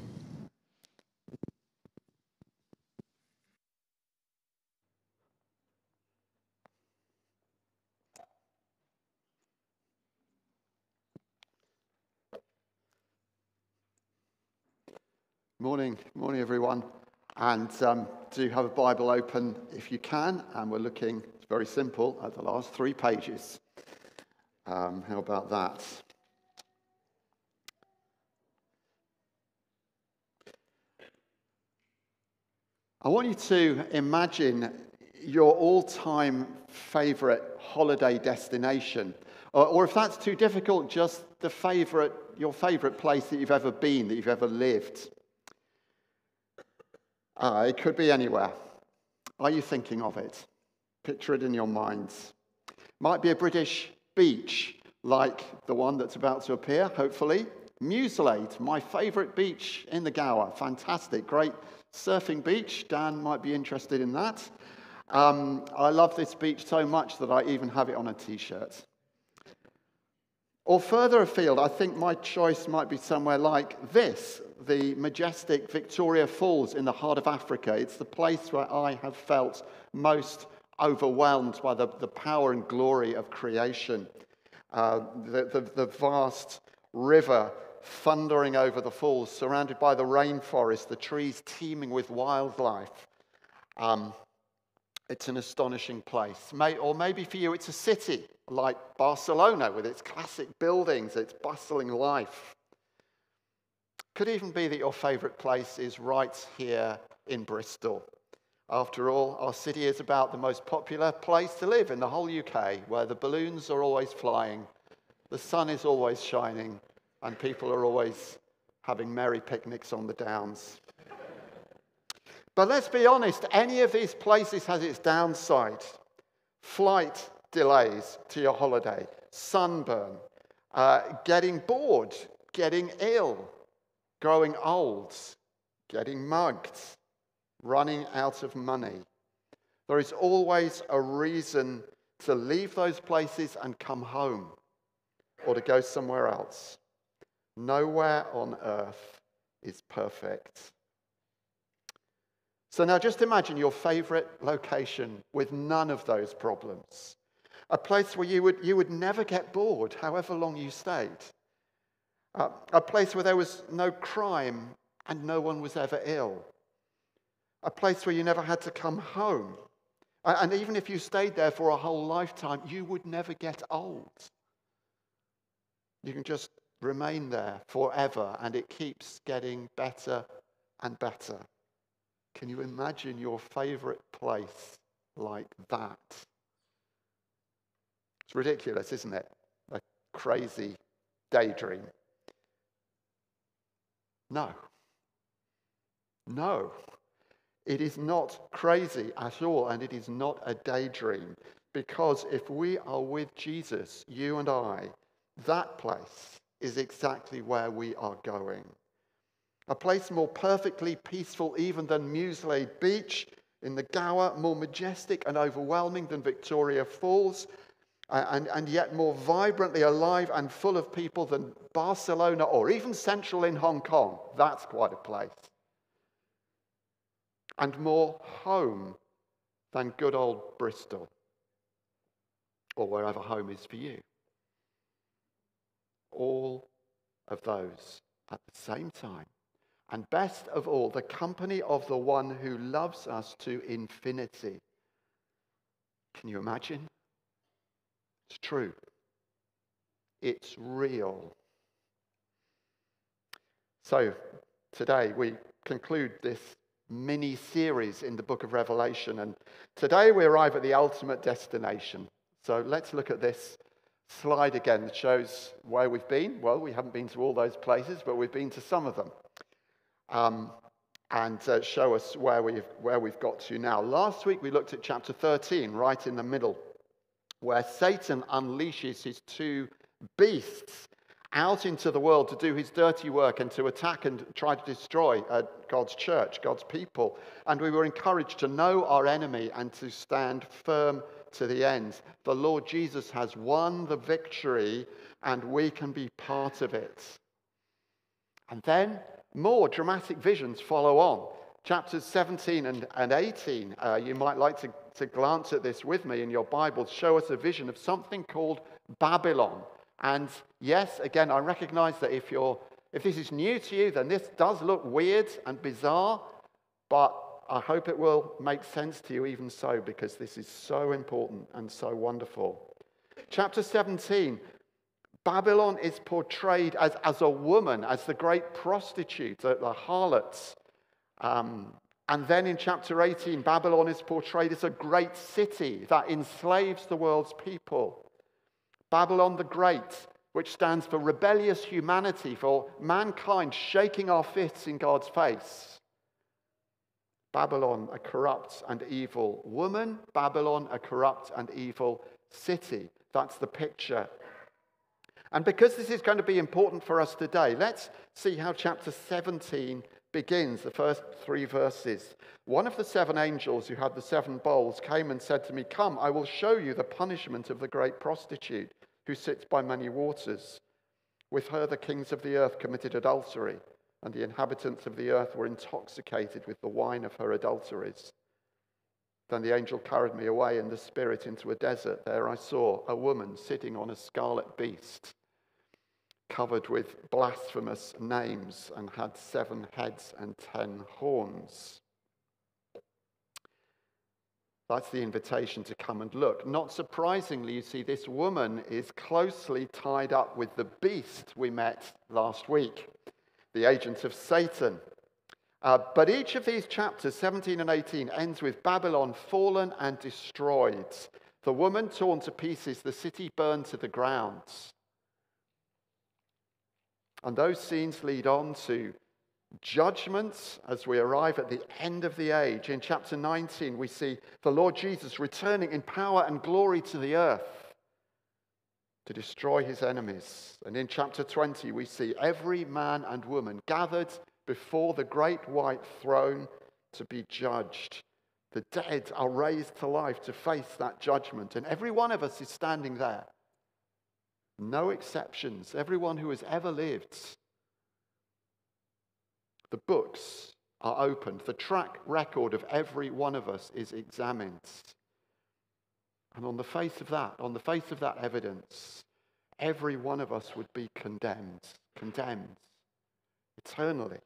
Morning, morning, everyone. And um, do have a Bible open if you can. And we're looking, it's very simple, at the last three pages. Um, how about that? I want you to imagine your all time favorite holiday destination. Or, or, if that's too difficult, just the favorite, your favorite place that you've ever been, that you've ever lived. Uh, it could be anywhere. Are you thinking of it? Picture it in your minds. Might be a British beach like the one that's about to appear, hopefully. Mewslade, my favourite beach in the Gower. Fantastic, great surfing beach. Dan might be interested in that. Um, I love this beach so much that I even have it on a t shirt. Or further afield, I think my choice might be somewhere like this the majestic Victoria Falls in the heart of Africa. It's the place where I have felt most overwhelmed by the, the power and glory of creation. uh, the, the, the vast river thundering over the falls, surrounded by the rainforest, the trees teeming with wildlife. Um, it's an astonishing place. May, or maybe for you, it's a city like Barcelona with its classic buildings, its bustling life. Could even be that your favourite place is right here in Bristol. After all, our city is about the most popular place to live in the whole UK, where the balloons are always flying, the sun is always shining, and people are always having merry picnics on the downs. But let's be honest, any of these places has its downside. Flight delays to your holiday, sunburn, uh, getting bored, getting ill, growing old, getting mugged, running out of money. There is always a reason to leave those places and come home or to go somewhere else. Nowhere on earth is perfect. So now just imagine your favorite location with none of those problems. A place where you would, you would never get bored, however long you stayed. A place where there was no crime and no one was ever ill. A place where you never had to come home. And even if you stayed there for a whole lifetime, you would never get old. You can just remain there forever, and it keeps getting better and better. Can you imagine your favorite place like that? It's ridiculous, isn't it? A crazy daydream. No. No. It is not crazy at all, and it is not a daydream. Because if we are with Jesus, you and I, that place is exactly where we are going. A place more perfectly peaceful even than Mewslade Beach in the Gower, more majestic and overwhelming than Victoria Falls, and, and yet more vibrantly alive and full of people than Barcelona or even central in Hong Kong. That's quite a place. And more home than good old Bristol or wherever home is for you. All of those at the same time. And best of all, the company of the one who loves us to infinity. Can you imagine? It's true. It's real. So, today we conclude this mini series in the book of Revelation. And today we arrive at the ultimate destination. So, let's look at this slide again that shows where we've been. Well, we haven't been to all those places, but we've been to some of them um, and uh, show us where we've, where we've got to now. Last week we looked at chapter 13, right in the middle, where Satan unleashes his two beasts out into the world to do his dirty work and to attack and try to destroy uh, God's church, God's people. And we were encouraged to know our enemy and to stand firm to the end. The Lord Jesus has won the victory, and we can be part of it. And then more dramatic visions follow on. Chapters 17 and, and 18, uh, you might like to, to glance at this with me in your Bibles, show us a vision of something called Babylon. And yes, again, I recognize that if, you're, if this is new to you, then this does look weird and bizarre, but I hope it will make sense to you even so, because this is so important and so wonderful. Chapter 17 Babylon is portrayed as, as a woman, as the great prostitute, the, the harlot. Um, and then in chapter 18, Babylon is portrayed as a great city that enslaves the world's people. Babylon the Great, which stands for rebellious humanity, for mankind shaking our fists in God's face. Babylon, a corrupt and evil woman. Babylon, a corrupt and evil city. That's the picture and because this is going to be important for us today, let's see how chapter 17 begins, the first three verses. One of the seven angels who had the seven bowls came and said to me, Come, I will show you the punishment of the great prostitute who sits by many waters. With her, the kings of the earth committed adultery, and the inhabitants of the earth were intoxicated with the wine of her adulteries. Then the angel carried me away in the spirit into a desert. There I saw a woman sitting on a scarlet beast, covered with blasphemous names, and had seven heads and ten horns. That's the invitation to come and look. Not surprisingly, you see, this woman is closely tied up with the beast we met last week, the agent of Satan. Uh, but each of these chapters, 17 and 18, ends with Babylon fallen and destroyed, the woman torn to pieces, the city burned to the ground. And those scenes lead on to judgments as we arrive at the end of the age. In chapter 19, we see the Lord Jesus returning in power and glory to the earth to destroy his enemies. And in chapter 20, we see every man and woman gathered before the great white throne to be judged. The dead are raised to life to face that judgment, and every one of us is standing there. No exceptions. Everyone who has ever lived the books are opened. The track record of every one of us is examined. And on the face of that, on the face of that evidence, every one of us would be condemned, condemned eternally.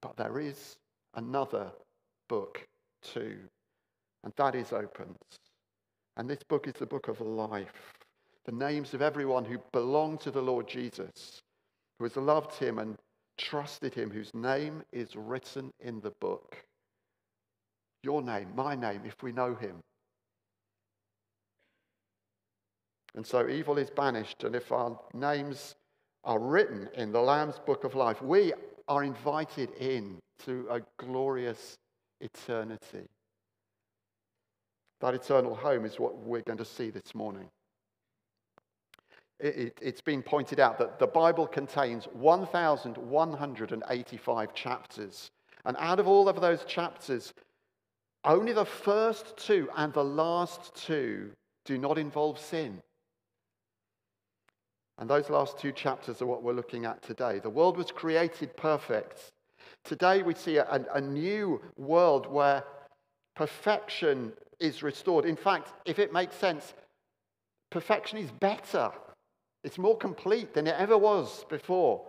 But there is another book too, and that is opened. And this book is the book of life. The names of everyone who belonged to the Lord Jesus, who has loved him and trusted him, whose name is written in the book. Your name, my name, if we know him. And so evil is banished, and if our names are written in the Lamb's book of life, we are invited in to a glorious eternity. That eternal home is what we're going to see this morning it, has been pointed out that the Bible contains 1,185 chapters. And out of all of those chapters, only the first two and the last two do not involve sin. And those last two chapters are what we're looking at today. The world was created perfect. Today we see a, a new world where perfection is restored. In fact, if it makes sense, perfection is better. It's more complete than it ever was before.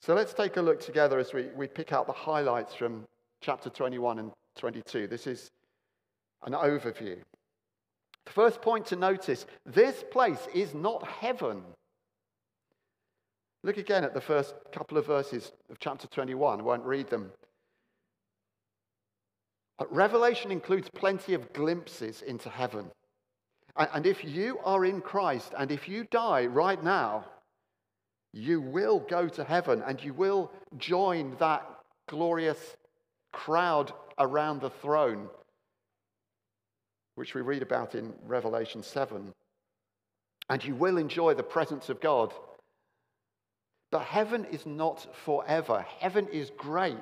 So let's take a look together as we, we pick out the highlights from chapter 21 and 22. This is an overview. The first point to notice this place is not heaven. Look again at the first couple of verses of chapter 21. I won't read them. But Revelation includes plenty of glimpses into heaven. And if you are in Christ and if you die right now, you will go to heaven and you will join that glorious crowd around the throne, which we read about in Revelation 7. And you will enjoy the presence of God. But heaven is not forever. Heaven is great,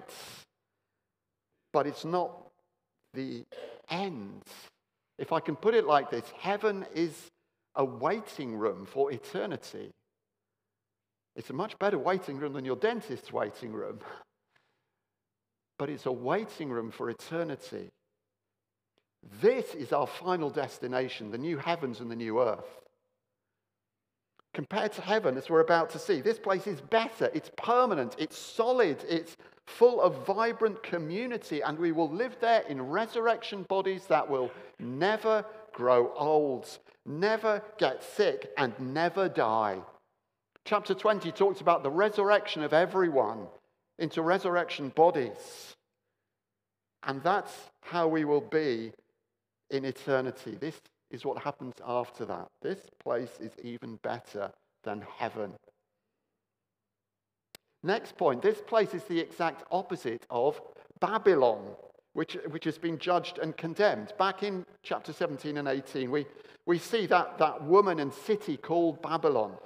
but it's not the end. If I can put it like this, heaven is a waiting room for eternity. It's a much better waiting room than your dentist's waiting room. [LAUGHS] But it's a waiting room for eternity. This is our final destination, the new heavens and the new earth. Compared to heaven, as we're about to see, this place is better, it's permanent, it's solid, it's full of vibrant community, and we will live there in resurrection bodies that will never grow old, never get sick, and never die. Chapter 20 talks about the resurrection of everyone into resurrection bodies. And that's how we will be in eternity. This is what happens after that. This place is even better than heaven. Next point this place is the exact opposite of Babylon, which, which has been judged and condemned. Back in chapter 17 and 18, we, we see that, that woman and city called Babylon,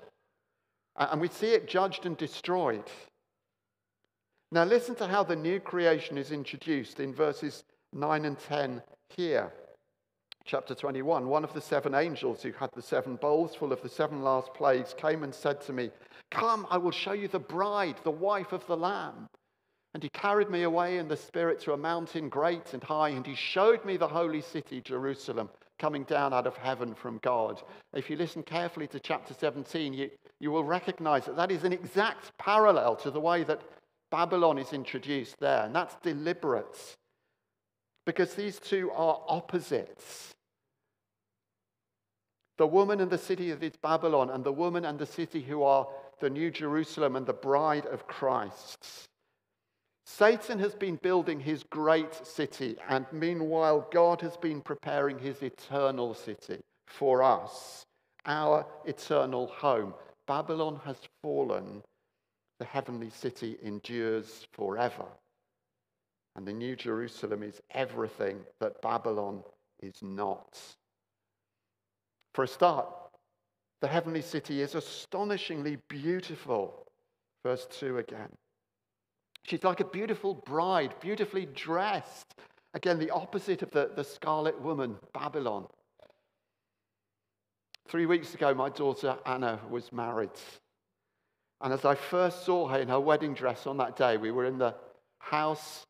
and we see it judged and destroyed. Now, listen to how the new creation is introduced in verses 9 and 10 here chapter 21, one of the seven angels who had the seven bowls full of the seven last plagues came and said to me, Come, I will show you the bride, the wife of the Lamb. And he carried me away in the Spirit to a mountain great and high, and he showed me the holy city, Jerusalem, coming down out of heaven from God. If you listen carefully to chapter 17, you, you will recognize that that is an exact parallel to the way that Babylon is introduced there, and that's deliberate because these two are opposites. The woman and the city that is Babylon, and the woman and the city who are the New Jerusalem and the bride of Christ. Satan has been building his great city, and meanwhile, God has been preparing his eternal city for us, our eternal home. Babylon has fallen, the heavenly city endures forever. And the New Jerusalem is everything that Babylon is not. For a start, the heavenly city is astonishingly beautiful. Verse 2 again. She's like a beautiful bride, beautifully dressed. Again, the opposite of the, the scarlet woman, Babylon. Three weeks ago, my daughter Anna was married. And as I first saw her in her wedding dress on that day, we were in the house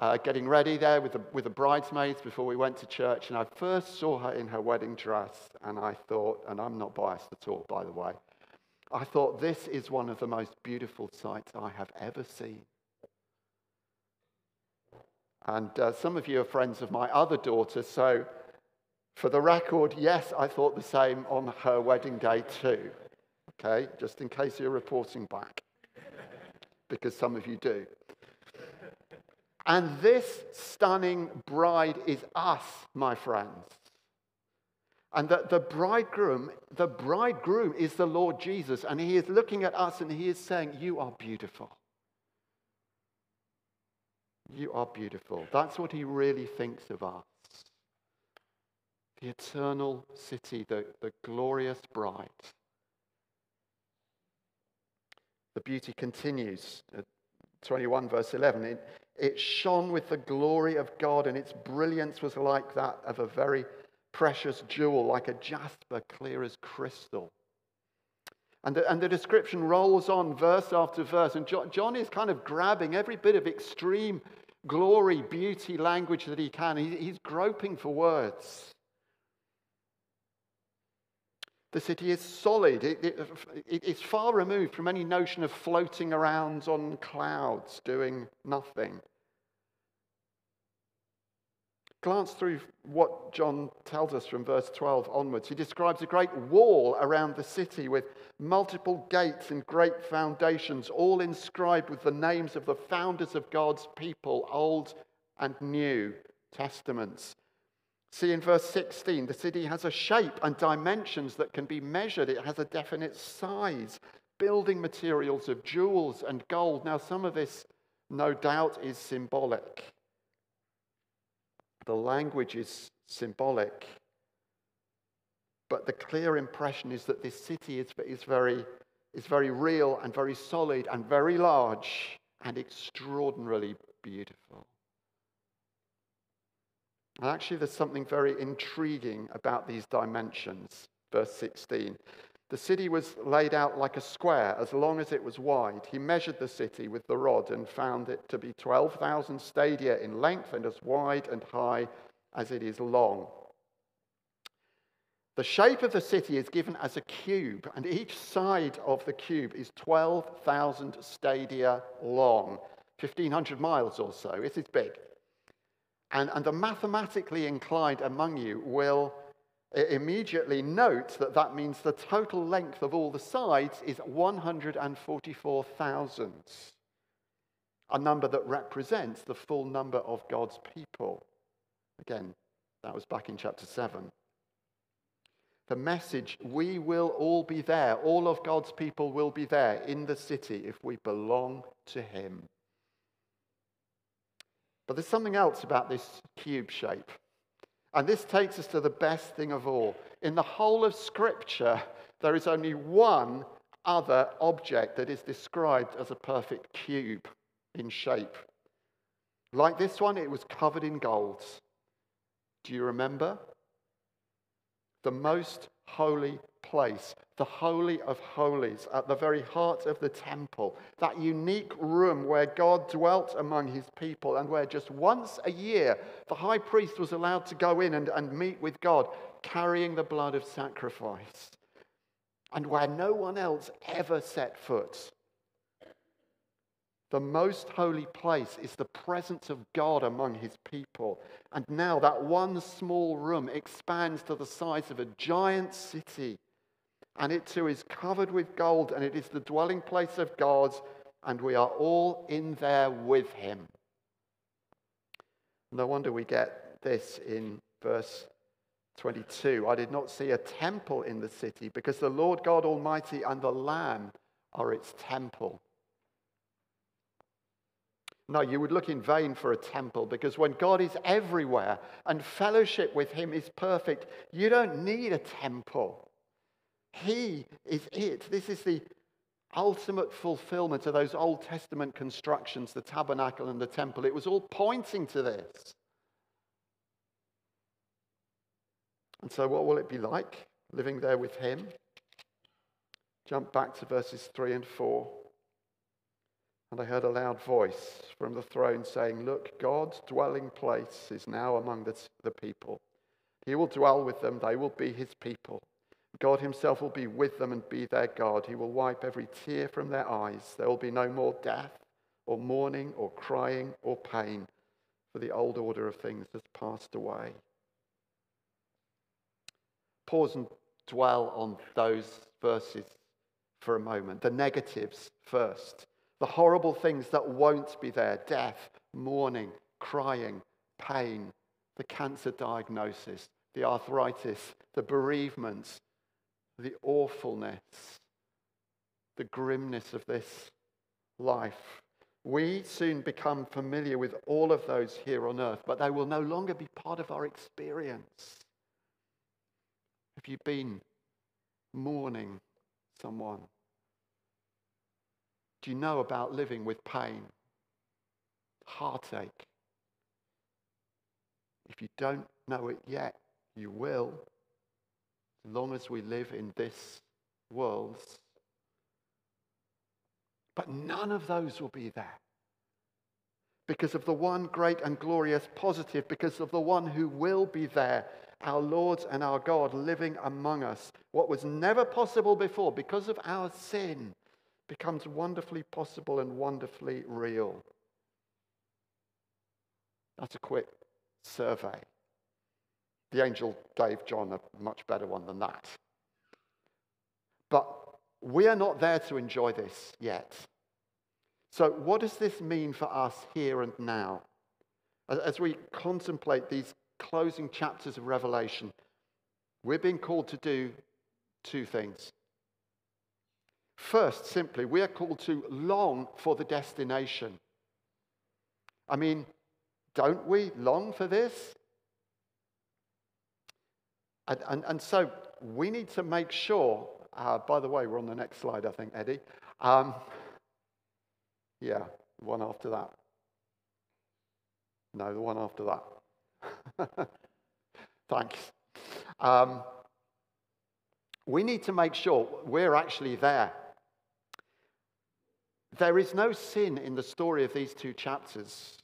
uh, getting ready there with the, with the bridesmaids before we went to church. And I first saw her in her wedding dress, and I thought, and I'm not biased at all, by the way, I thought this is one of the most beautiful sights I have ever seen. And uh, some of you are friends of my other daughter, so for the record, yes, I thought the same on her wedding day too. Okay, just in case you're reporting back, because some of you do. And this stunning bride is us, my friends. And that the bridegroom, the bridegroom is the Lord Jesus, and he is looking at us and he is saying, You are beautiful. You are beautiful. That's what he really thinks of us. The eternal city, the, the glorious bride. The beauty continues. Uh, 21, verse 11. It, it shone with the glory of God, and its brilliance was like that of a very precious jewel, like a jasper, clear as crystal. And the, and the description rolls on verse after verse. And John, John is kind of grabbing every bit of extreme glory, beauty, language that he can. He, he's groping for words. The city is solid. It, it, it's far removed from any notion of floating around on clouds doing nothing. Glance through what John tells us from verse 12 onwards. He describes a great wall around the city with multiple gates and great foundations, all inscribed with the names of the founders of God's people, Old and New Testaments. See in verse 16, the city has a shape and dimensions that can be measured. It has a definite size, building materials of jewels and gold. Now, some of this, no doubt, is symbolic. The language is symbolic. But the clear impression is that this city is, is, very, is very real and very solid and very large and extraordinarily beautiful. And actually, there's something very intriguing about these dimensions. Verse 16. The city was laid out like a square, as long as it was wide. He measured the city with the rod and found it to be 12,000 stadia in length and as wide and high as it is long. The shape of the city is given as a cube, and each side of the cube is 12,000 stadia long, 1,500 miles or so. It is big. And, and the mathematically inclined among you will immediately note that that means the total length of all the sides is 144,000, a number that represents the full number of God's people. Again, that was back in chapter 7. The message, we will all be there, all of God's people will be there in the city if we belong to Him. But there's something else about this cube shape. And this takes us to the best thing of all. In the whole of Scripture, there is only one other object that is described as a perfect cube in shape. Like this one, it was covered in gold. Do you remember? the most holy place, the Holy of Holies, at the very heart of the temple, that unique room where God dwelt among his people and where just once a year the high priest was allowed to go in and, and meet with God, carrying the blood of sacrifice, and where no one else ever set foot. The most holy place is the presence of God among his people. And now that one small room expands to the size of a giant city. And it too is covered with gold, and it is the dwelling place of God, and we are all in there with him. No wonder we get this in verse 22. I did not see a temple in the city, because the Lord God Almighty and the Lamb are its temple. No, you would look in vain for a temple because when God is everywhere and fellowship with Him is perfect, you don't need a temple. He is it. This is the ultimate fulfillment of those Old Testament constructions, the tabernacle and the temple. It was all pointing to this. And so, what will it be like living there with Him? Jump back to verses 3 and 4. And I heard a loud voice from the throne saying, Look, God's dwelling place is now among the, the people. He will dwell with them, they will be his people. God himself will be with them and be their God. He will wipe every tear from their eyes. There will be no more death, or mourning, or crying, or pain, for the old order of things has passed away. Pause and dwell on those verses for a moment. The negatives first the horrible things that won't be there death, mourning, crying, pain, the cancer diagnosis, the arthritis, the bereavements, the awfulness, the grimness of this life. We soon become familiar with all of those here on earth, but they will no longer be part of our experience. Have you been mourning someone? do you know about living with pain, heartache? If you don't know it yet, you will, as long as we live in this world. But none of those will be there because of the one great and glorious positive, because of the one who will be there, our Lord and our God living among us. What was never possible before because of our sin becomes wonderfully possible and wonderfully real. That's a quick survey. The angel gave John a much better one than that. But we are not there to enjoy this yet. So, what does this mean for us here and now? As we contemplate these closing chapters of Revelation, we're being called to do two things. First, simply, we are called to long for the destination. I mean, don't we long for this? And, and, and so we need to make sure, uh, by the way, we're on the next slide, I think, Eddie. Um, yeah, one after that. No, the one after that. [LAUGHS] Thanks. Um, we need to make sure we're actually there. There is no sin in the story of these two chapters.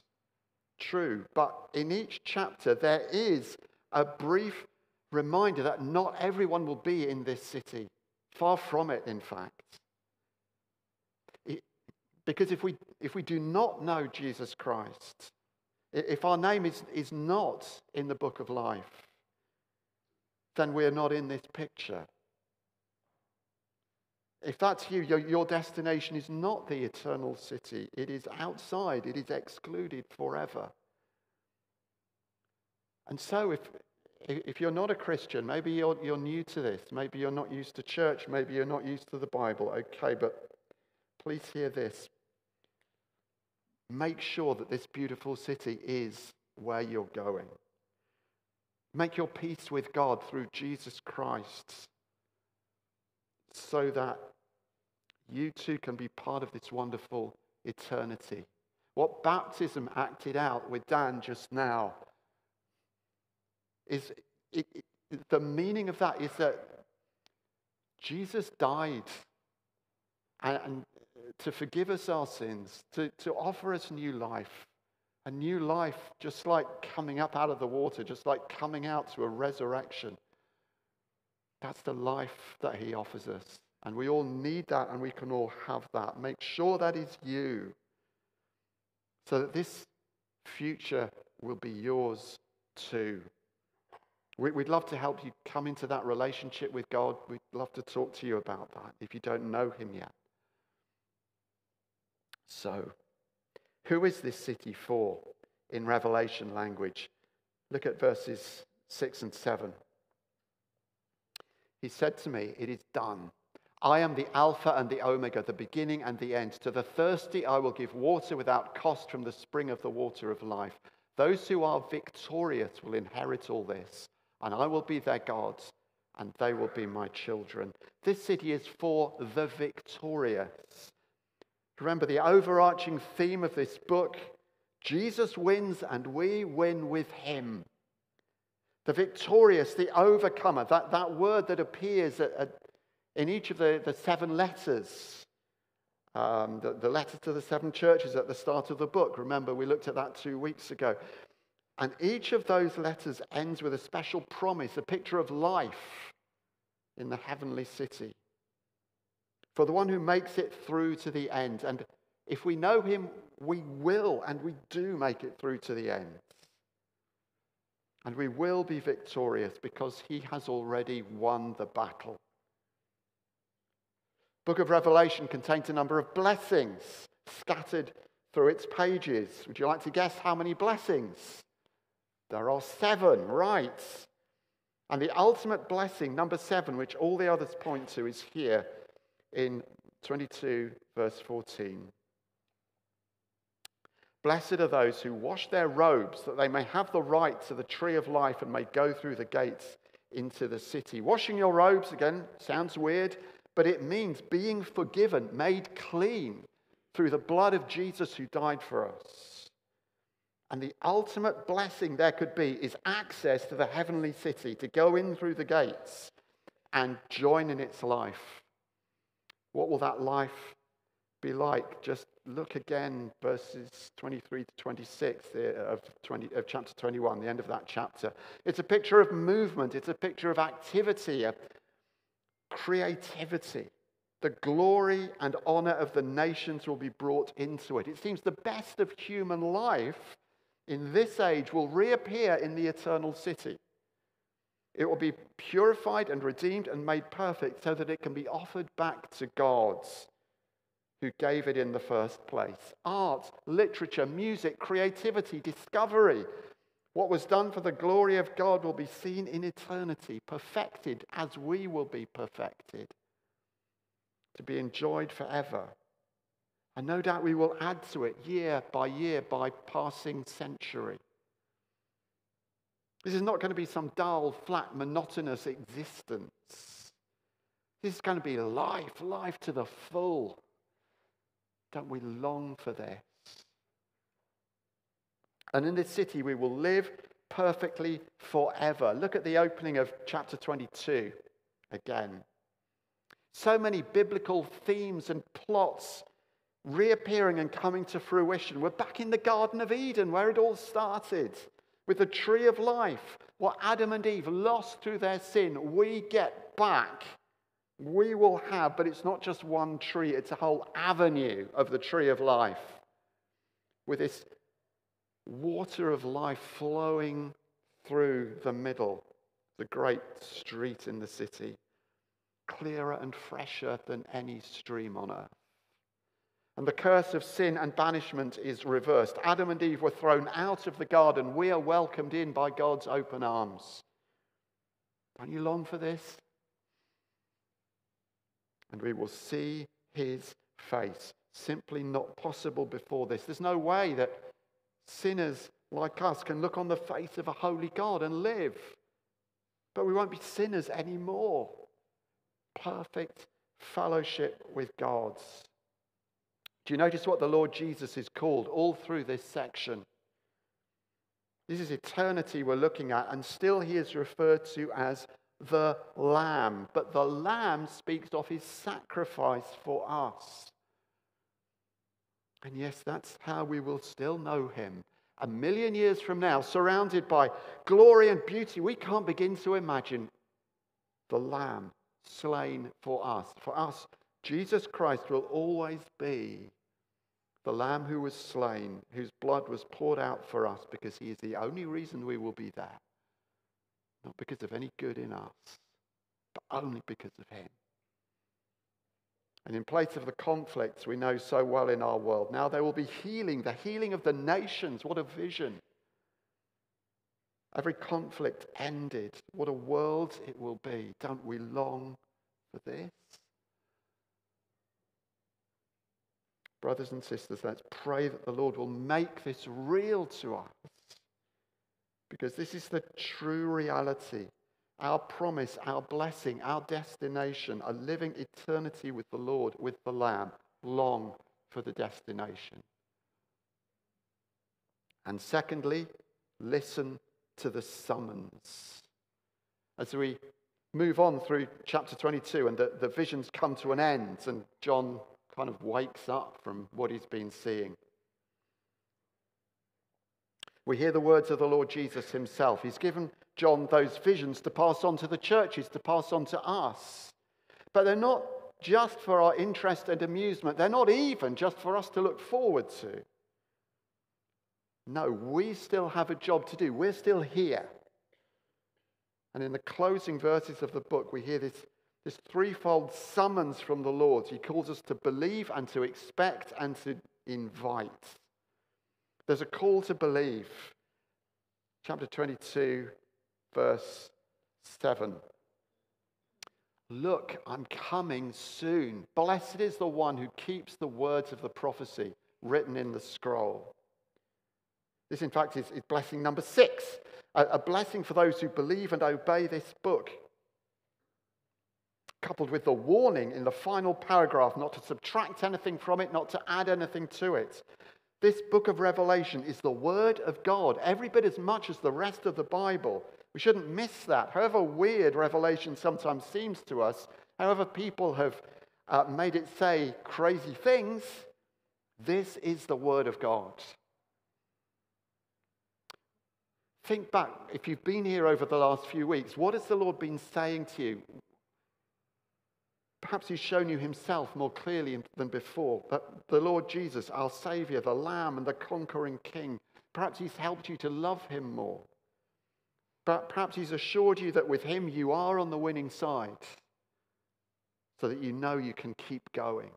True. But in each chapter, there is a brief reminder that not everyone will be in this city. Far from it, in fact. Because if we, if we do not know Jesus Christ, if our name is, is not in the book of life, then we are not in this picture. If that's you, your, your destination is not the eternal city, it is outside, it is excluded forever. And so, if, if you're not a Christian, maybe you're, you're new to this, maybe you're not used to church, maybe you're not used to the Bible, okay, but please hear this. Make sure that this beautiful city is where you're going. Make your peace with God through Jesus Christ so that you too can be part of this wonderful eternity. What baptism acted out with Dan just now is it, it, the meaning of that is that Jesus died and, and to forgive us our sins, to, to offer us new life. A new life, just like coming up out of the water, just like coming out to a resurrection. That's the life that he offers us. And we all need that and we can all have that. Make sure that is you so that this future will be yours too. We'd love to help you come into that relationship with God. We'd love to talk to you about that if you don't know Him yet. So, who is this city for in Revelation language? Look at verses 6 and 7. He said to me, It is done. I am the Alpha and the Omega, the beginning and the end. To the thirsty, I will give water without cost from the spring of the water of life. Those who are victorious will inherit all this, and I will be their God, and they will be my children. This city is for the victorious. Remember the overarching theme of this book Jesus wins, and we win with him. The victorious, the overcomer, that, that word that appears at, at, in each of the, the seven letters. Um, the, the letter to the seven churches at the start of the book. Remember, we looked at that two weeks ago. And each of those letters ends with a special promise, a picture of life in the heavenly city. For the one who makes it through to the end. And if we know him, we will, and we do make it through to the end. And we will be victorious because he has already won the battle. Book of Revelation contains a number of blessings scattered through its pages. Would you like to guess how many blessings? There are seven, right? And the ultimate blessing, number seven, which all the others point to, is here in 22, verse 14. Blessed are those who wash their robes that they may have the right to the tree of life and may go through the gates into the city. Washing your robes, again, sounds weird, but it means being forgiven, made clean through the blood of Jesus who died for us. And the ultimate blessing there could be is access to the heavenly city, to go in through the gates and join in its life. What will that life be like? Just look again, verses 23 to 26 of, 20, of chapter 21, the end of that chapter. It's a picture of movement, it's a picture of activity, a creativity. The glory and honor of the nations will be brought into it. It seems the best of human life in this age will reappear in the eternal city. It will be purified and redeemed and made perfect so that it can be offered back to God who gave it in the first place. Art, literature, music, creativity, discovery. What was done for the glory of God will be seen in eternity, perfected as we will be perfected, to be enjoyed forever. And no doubt we will add to it year by year by passing century. This is not going to be some dull, flat, monotonous existence. This is going to be life, life to the full. Don't we long for this? And in this city, we will live perfectly forever. Look at the opening of chapter 22 again. So many biblical themes and plots reappearing and coming to fruition. We're back in the Garden of Eden where it all started with the tree of life. What Adam and Eve lost through their sin, we get back. We will have, but it's not just one tree, it's a whole avenue of the tree of life with this water of life flowing through the middle, the great street in the city, clearer and fresher than any stream on earth. And the curse of sin and banishment is reversed. Adam and Eve were thrown out of the garden. We are welcomed in by God's open arms. Don't you long for this? And we will see his face. Simply not possible before this. There's no way that sinners like us can look on the face of a holy God and live. But we won't be sinners anymore. Perfect fellowship with God. Do you notice what the Lord Jesus is called all through this section? This is eternity we're looking at, and still he is referred to as the Lamb. But the Lamb speaks of his sacrifice for us. And yes, that's how we will still know him. A million years from now, surrounded by glory and beauty, we can't begin to imagine the Lamb slain for us. For us, Jesus Christ will always be the Lamb who was slain, whose blood was poured out for us, because he is the only reason we will be there. Not because of any good in us, but only because of him. And in place of the conflicts we know so well in our world, now there will be healing, the healing of the nations. What a vision! Every conflict ended. What a world it will be. Don't we long for this? Brothers and sisters, let's pray that the Lord will make this real to us. Because this is the true reality our promise, our blessing, our destination, a living eternity with the Lord, with the Lamb. Long for the destination. And secondly, listen to the summons. As we move on through chapter 22 and the, the visions come to an end, and John kind of wakes up from what he's been seeing. We hear the words of the Lord Jesus himself. He's given John those visions to pass on to the churches, to pass on to us. But they're not just for our interest and amusement, they're not even just for us to look forward to. No, we still have a job to do. We're still here. And in the closing verses of the book, we hear this, this threefold summons from the Lord. He calls us to believe and to expect and to invite. There's a call to believe. Chapter 22, verse 7. Look, I'm coming soon. Blessed is the one who keeps the words of the prophecy written in the scroll. This, in fact, is, is blessing number six a, a blessing for those who believe and obey this book. Coupled with the warning in the final paragraph not to subtract anything from it, not to add anything to it. This book of Revelation is the Word of God, every bit as much as the rest of the Bible. We shouldn't miss that. However weird Revelation sometimes seems to us, however people have uh, made it say crazy things, this is the Word of God. Think back, if you've been here over the last few weeks, what has the Lord been saying to you? Perhaps He's shown you Himself more clearly than before. that the Lord Jesus, our Savior, the Lamb and the conquering King, perhaps He's helped you to love Him more. But perhaps he's assured you that with him you are on the winning side so that you know you can keep going.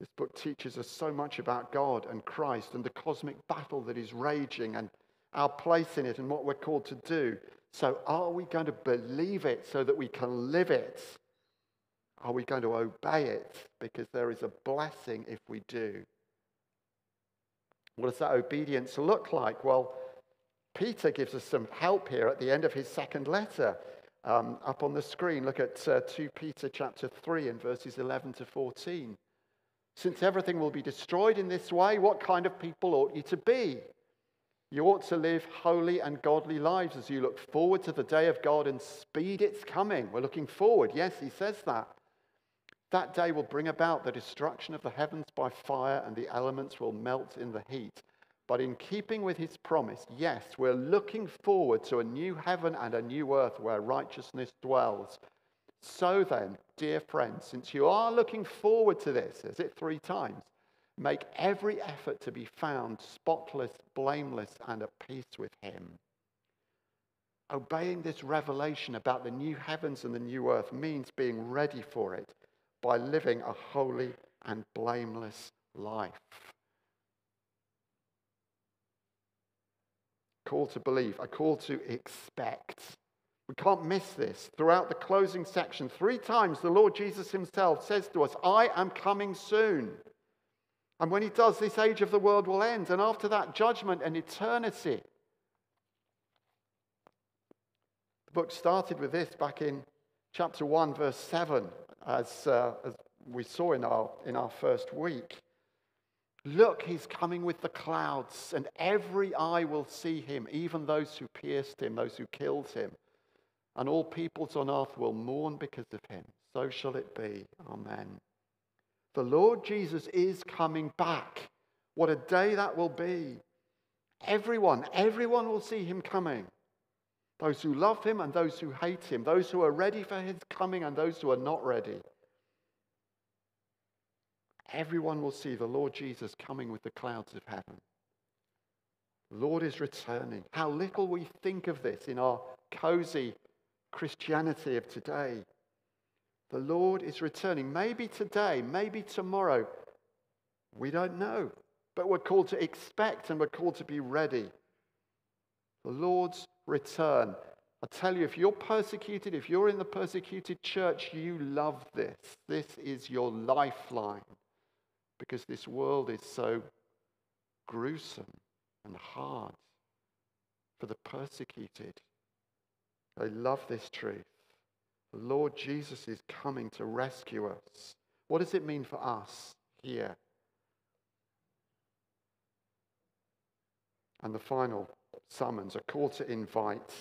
This book teaches us so much about God and Christ and the cosmic battle that is raging and our place in it and what we're called to do. So, are we going to believe it so that we can live it? Are we going to obey it? Because there is a blessing if we do. What does that obedience look like? Well, Peter gives us some help here at the end of his second letter. Um, up on the screen, look at uh, 2 Peter chapter 3 and verses 11 to 14. Since everything will be destroyed in this way, what kind of people ought you to be? You ought to live holy and godly lives as you look forward to the day of God and speed its coming. We're looking forward. Yes, he says that. That day will bring about the destruction of the heavens by fire, and the elements will melt in the heat. But in keeping with his promise, yes, we're looking forward to a new heaven and a new earth where righteousness dwells. So then, dear friends, since you are looking forward to this, is it three times? Make every effort to be found spotless, blameless, and at peace with him. Obeying this revelation about the new heavens and the new earth means being ready for it by living a holy and blameless life. call to believe, a call to expect. We can't miss this. Throughout the closing section, three times the Lord Jesus himself says to us, I am coming soon. And when he does, this age of the world will end. And after that, judgment and eternity. The book started with this back in chapter 1, verse 7, as, uh, as we saw in our, in our first week. Look, he's coming with the clouds, and every eye will see him, even those who pierced him, those who killed him. And all peoples on earth will mourn because of him. So shall it be. Amen. The Lord Jesus is coming back. What a day that will be. Everyone, everyone will see him coming. Those who love him and those who hate him, those who are ready for his coming and those who are not ready. Everyone will see the Lord Jesus coming with the clouds of heaven. The Lord is returning. How little we think of this in our cozy Christianity of today. The Lord is returning. Maybe today, maybe tomorrow. We don't know. But we're called to expect and we're called to be ready. The Lord's return. I tell you, if you're persecuted, if you're in the persecuted church, you love this. This is your lifeline because this world is so gruesome and hard for the persecuted. They love this truth. The Lord Jesus is coming to rescue us. What does it mean for us here? And the final summons, a call to invite.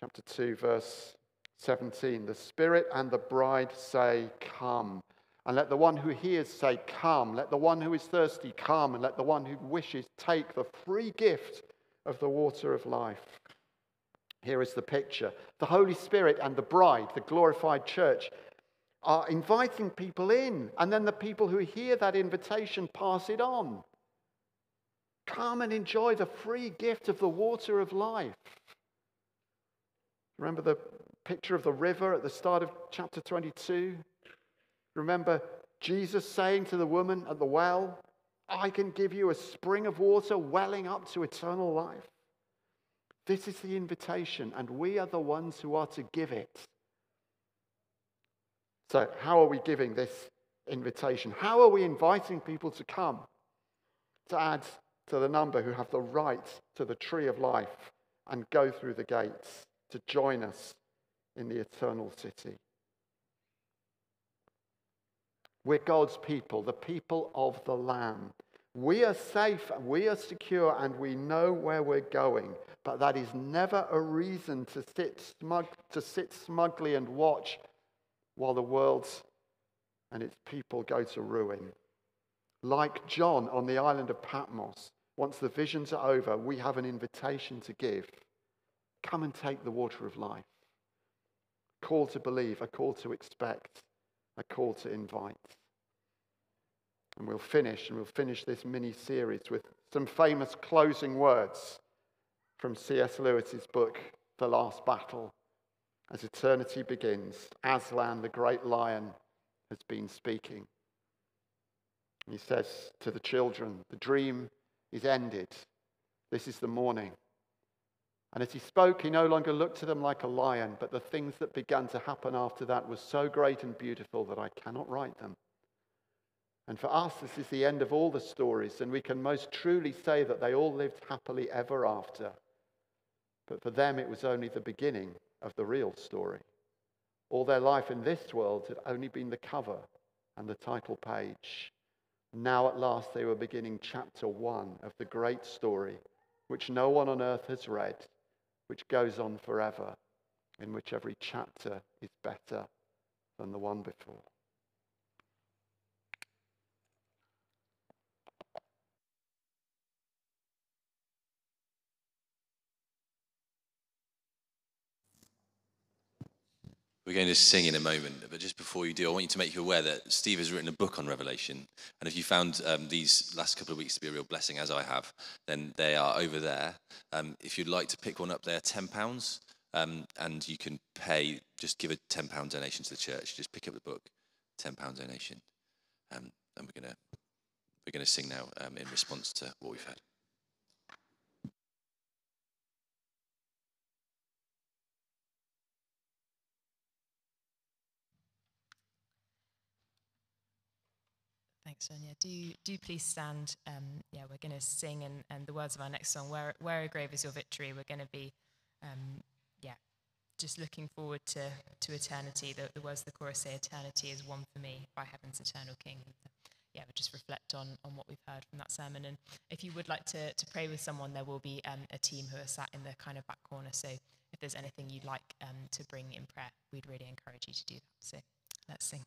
Chapter 2, verse 17. The Spirit and the bride say, Come. And let the one who hears say, Come. Let the one who is thirsty come. And let the one who wishes take the free gift of the water of life. Here is the picture the Holy Spirit and the bride, the glorified church, are inviting people in. And then the people who hear that invitation pass it on. Come and enjoy the free gift of the water of life. Remember the picture of the river at the start of chapter 22? Remember Jesus saying to the woman at the well, I can give you a spring of water welling up to eternal life. This is the invitation, and we are the ones who are to give it. So, how are we giving this invitation? How are we inviting people to come? To add to the number who have the right to the tree of life and go through the gates to join us in the eternal city. We're God's people, the people of the Lamb. We are safe, we are secure, and we know where we're going. But that is never a reason to sit, smug, to sit smugly and watch while the world and its people go to ruin. Like John on the island of Patmos, once the visions are over, we have an invitation to give. Come and take the water of life. A call to believe, a call to expect, a call to invite. And we'll finish, and we'll finish this mini series with some famous closing words from C.S. Lewis's book, The Last Battle. As eternity begins, Aslan, the great lion, has been speaking. He says to the children, The dream is ended. This is the morning. And as he spoke, he no longer looked to them like a lion, but the things that began to happen after that were so great and beautiful that I cannot write them. And for us, this is the end of all the stories, and we can most truly say that they all lived happily ever after. But for them, it was only the beginning of the real story. All their life in this world had only been the cover and the title page. Now, at last, they were beginning chapter one of the great story, which no one on earth has read, which goes on forever, in which every chapter is better than the one before. We're going to sing in a moment, but just before you do, I want you to make you aware that Steve has written a book on Revelation. And if you found um, these last couple of weeks to be a real blessing, as I have, then they are over there. Um, if you'd like to pick one up, they're £10. Um, and you can pay, just give a £10 donation to the church. Just pick up the book, £10 donation. Um, and we're going to we're to sing now um, in response to what we've next. Yeah, do do please stand. Um, yeah, we're going to sing, and, and the words of our next song, "Where Where a Grave Is Your Victory." We're going to be, um, yeah, just looking forward to to eternity. The, the words of the chorus say, "Eternity is won for me by heaven's eternal King." Yeah, but just reflect on on what we've heard from that sermon, and if you would like to to pray with someone, there will be um, a team who are sat in the kind of back corner. So if there's anything you'd like um, to bring in prayer, we'd really encourage you to do that. So let's sing.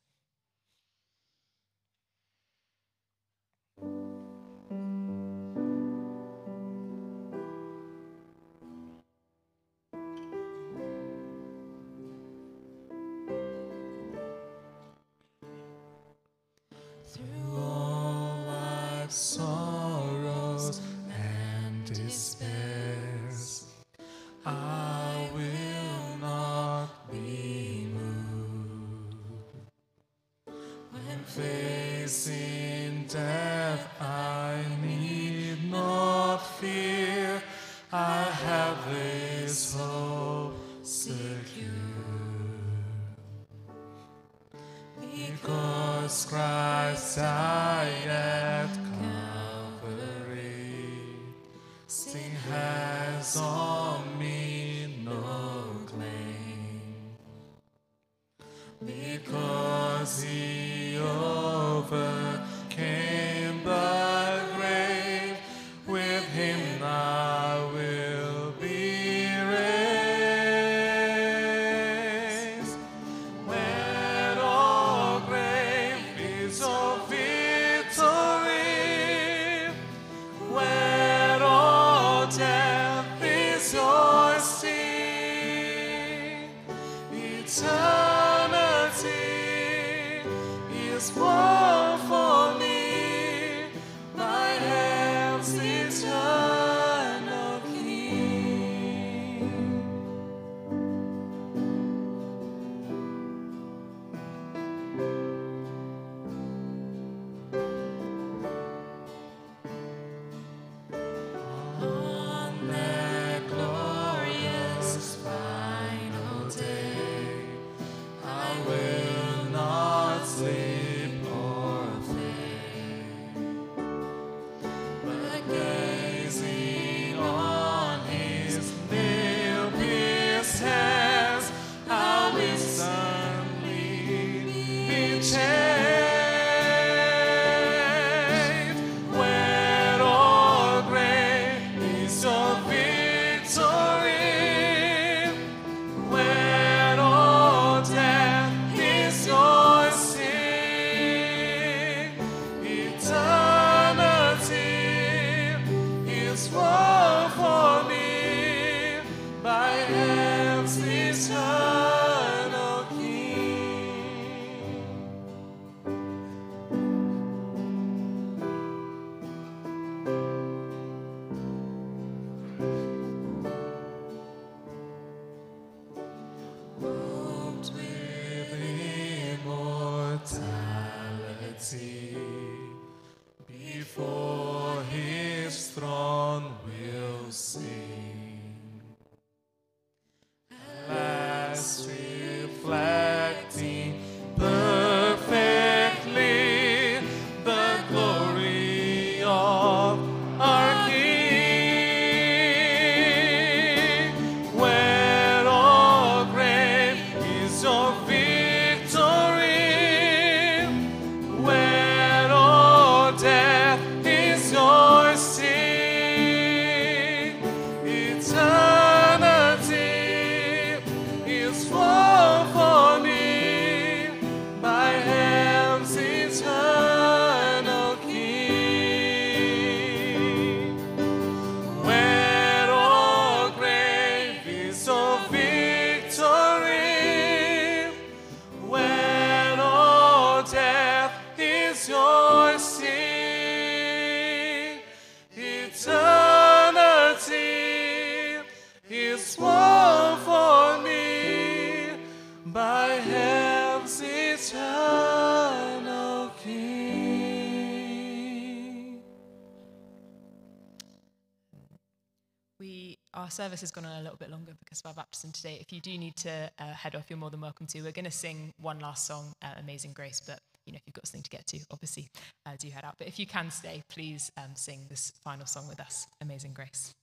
service has gone on a little bit longer because of our baptism today. If you do need to uh, head off, you're more than welcome to. We're going to sing one last song, uh, Amazing Grace, but you know, if you've got something to get to, obviously uh, do head out. But if you can stay, please um, sing this final song with us, Amazing Grace.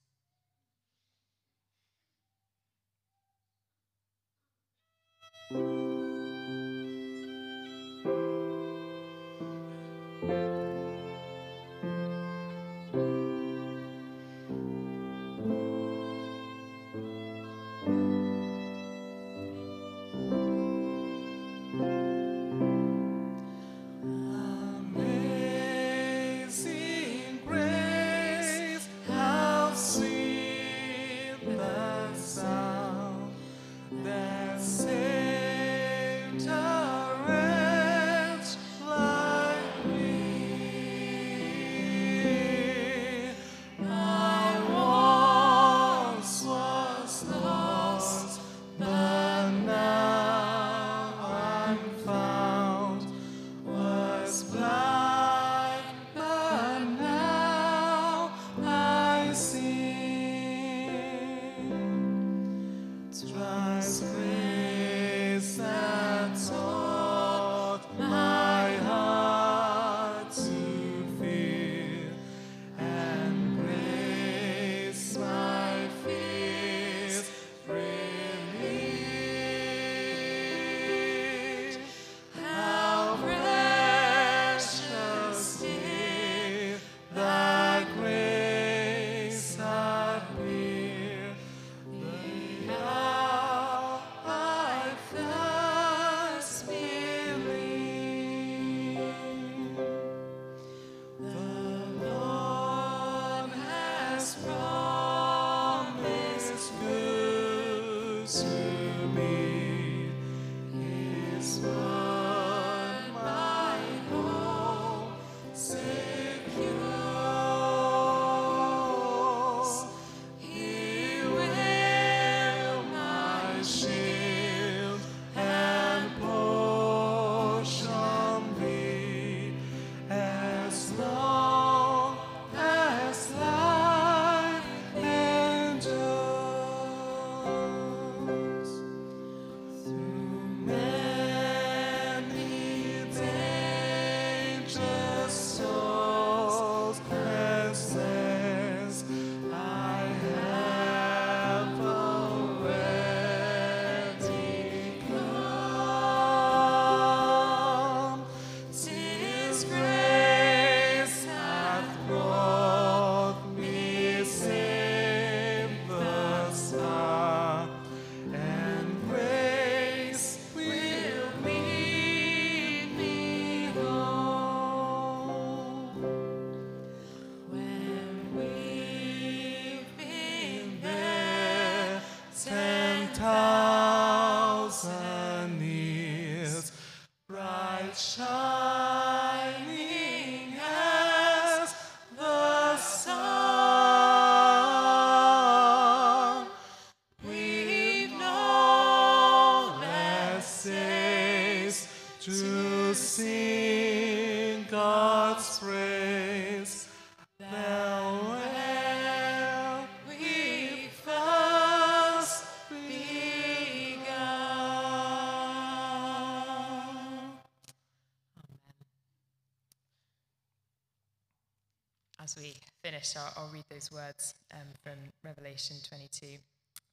Finish, I'll, I'll read those words um, from Revelation 22.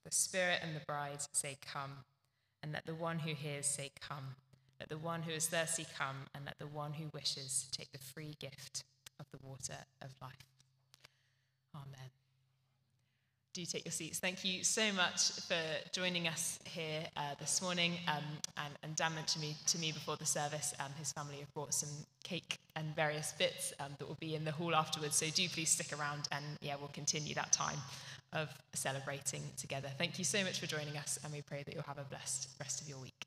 The Spirit and the bride say, Come, and let the one who hears say, Come. Let the one who is thirsty come, and let the one who wishes take the free gift of the water of life. Amen. Do take your seats. Thank you so much for joining us here uh, this morning. Um, and, and Dan mentioned me, to me before the service, um, his family have brought some cake and various bits um, that will be in the hall afterwards. So do please stick around, and yeah, we'll continue that time of celebrating together. Thank you so much for joining us, and we pray that you'll have a blessed rest of your week.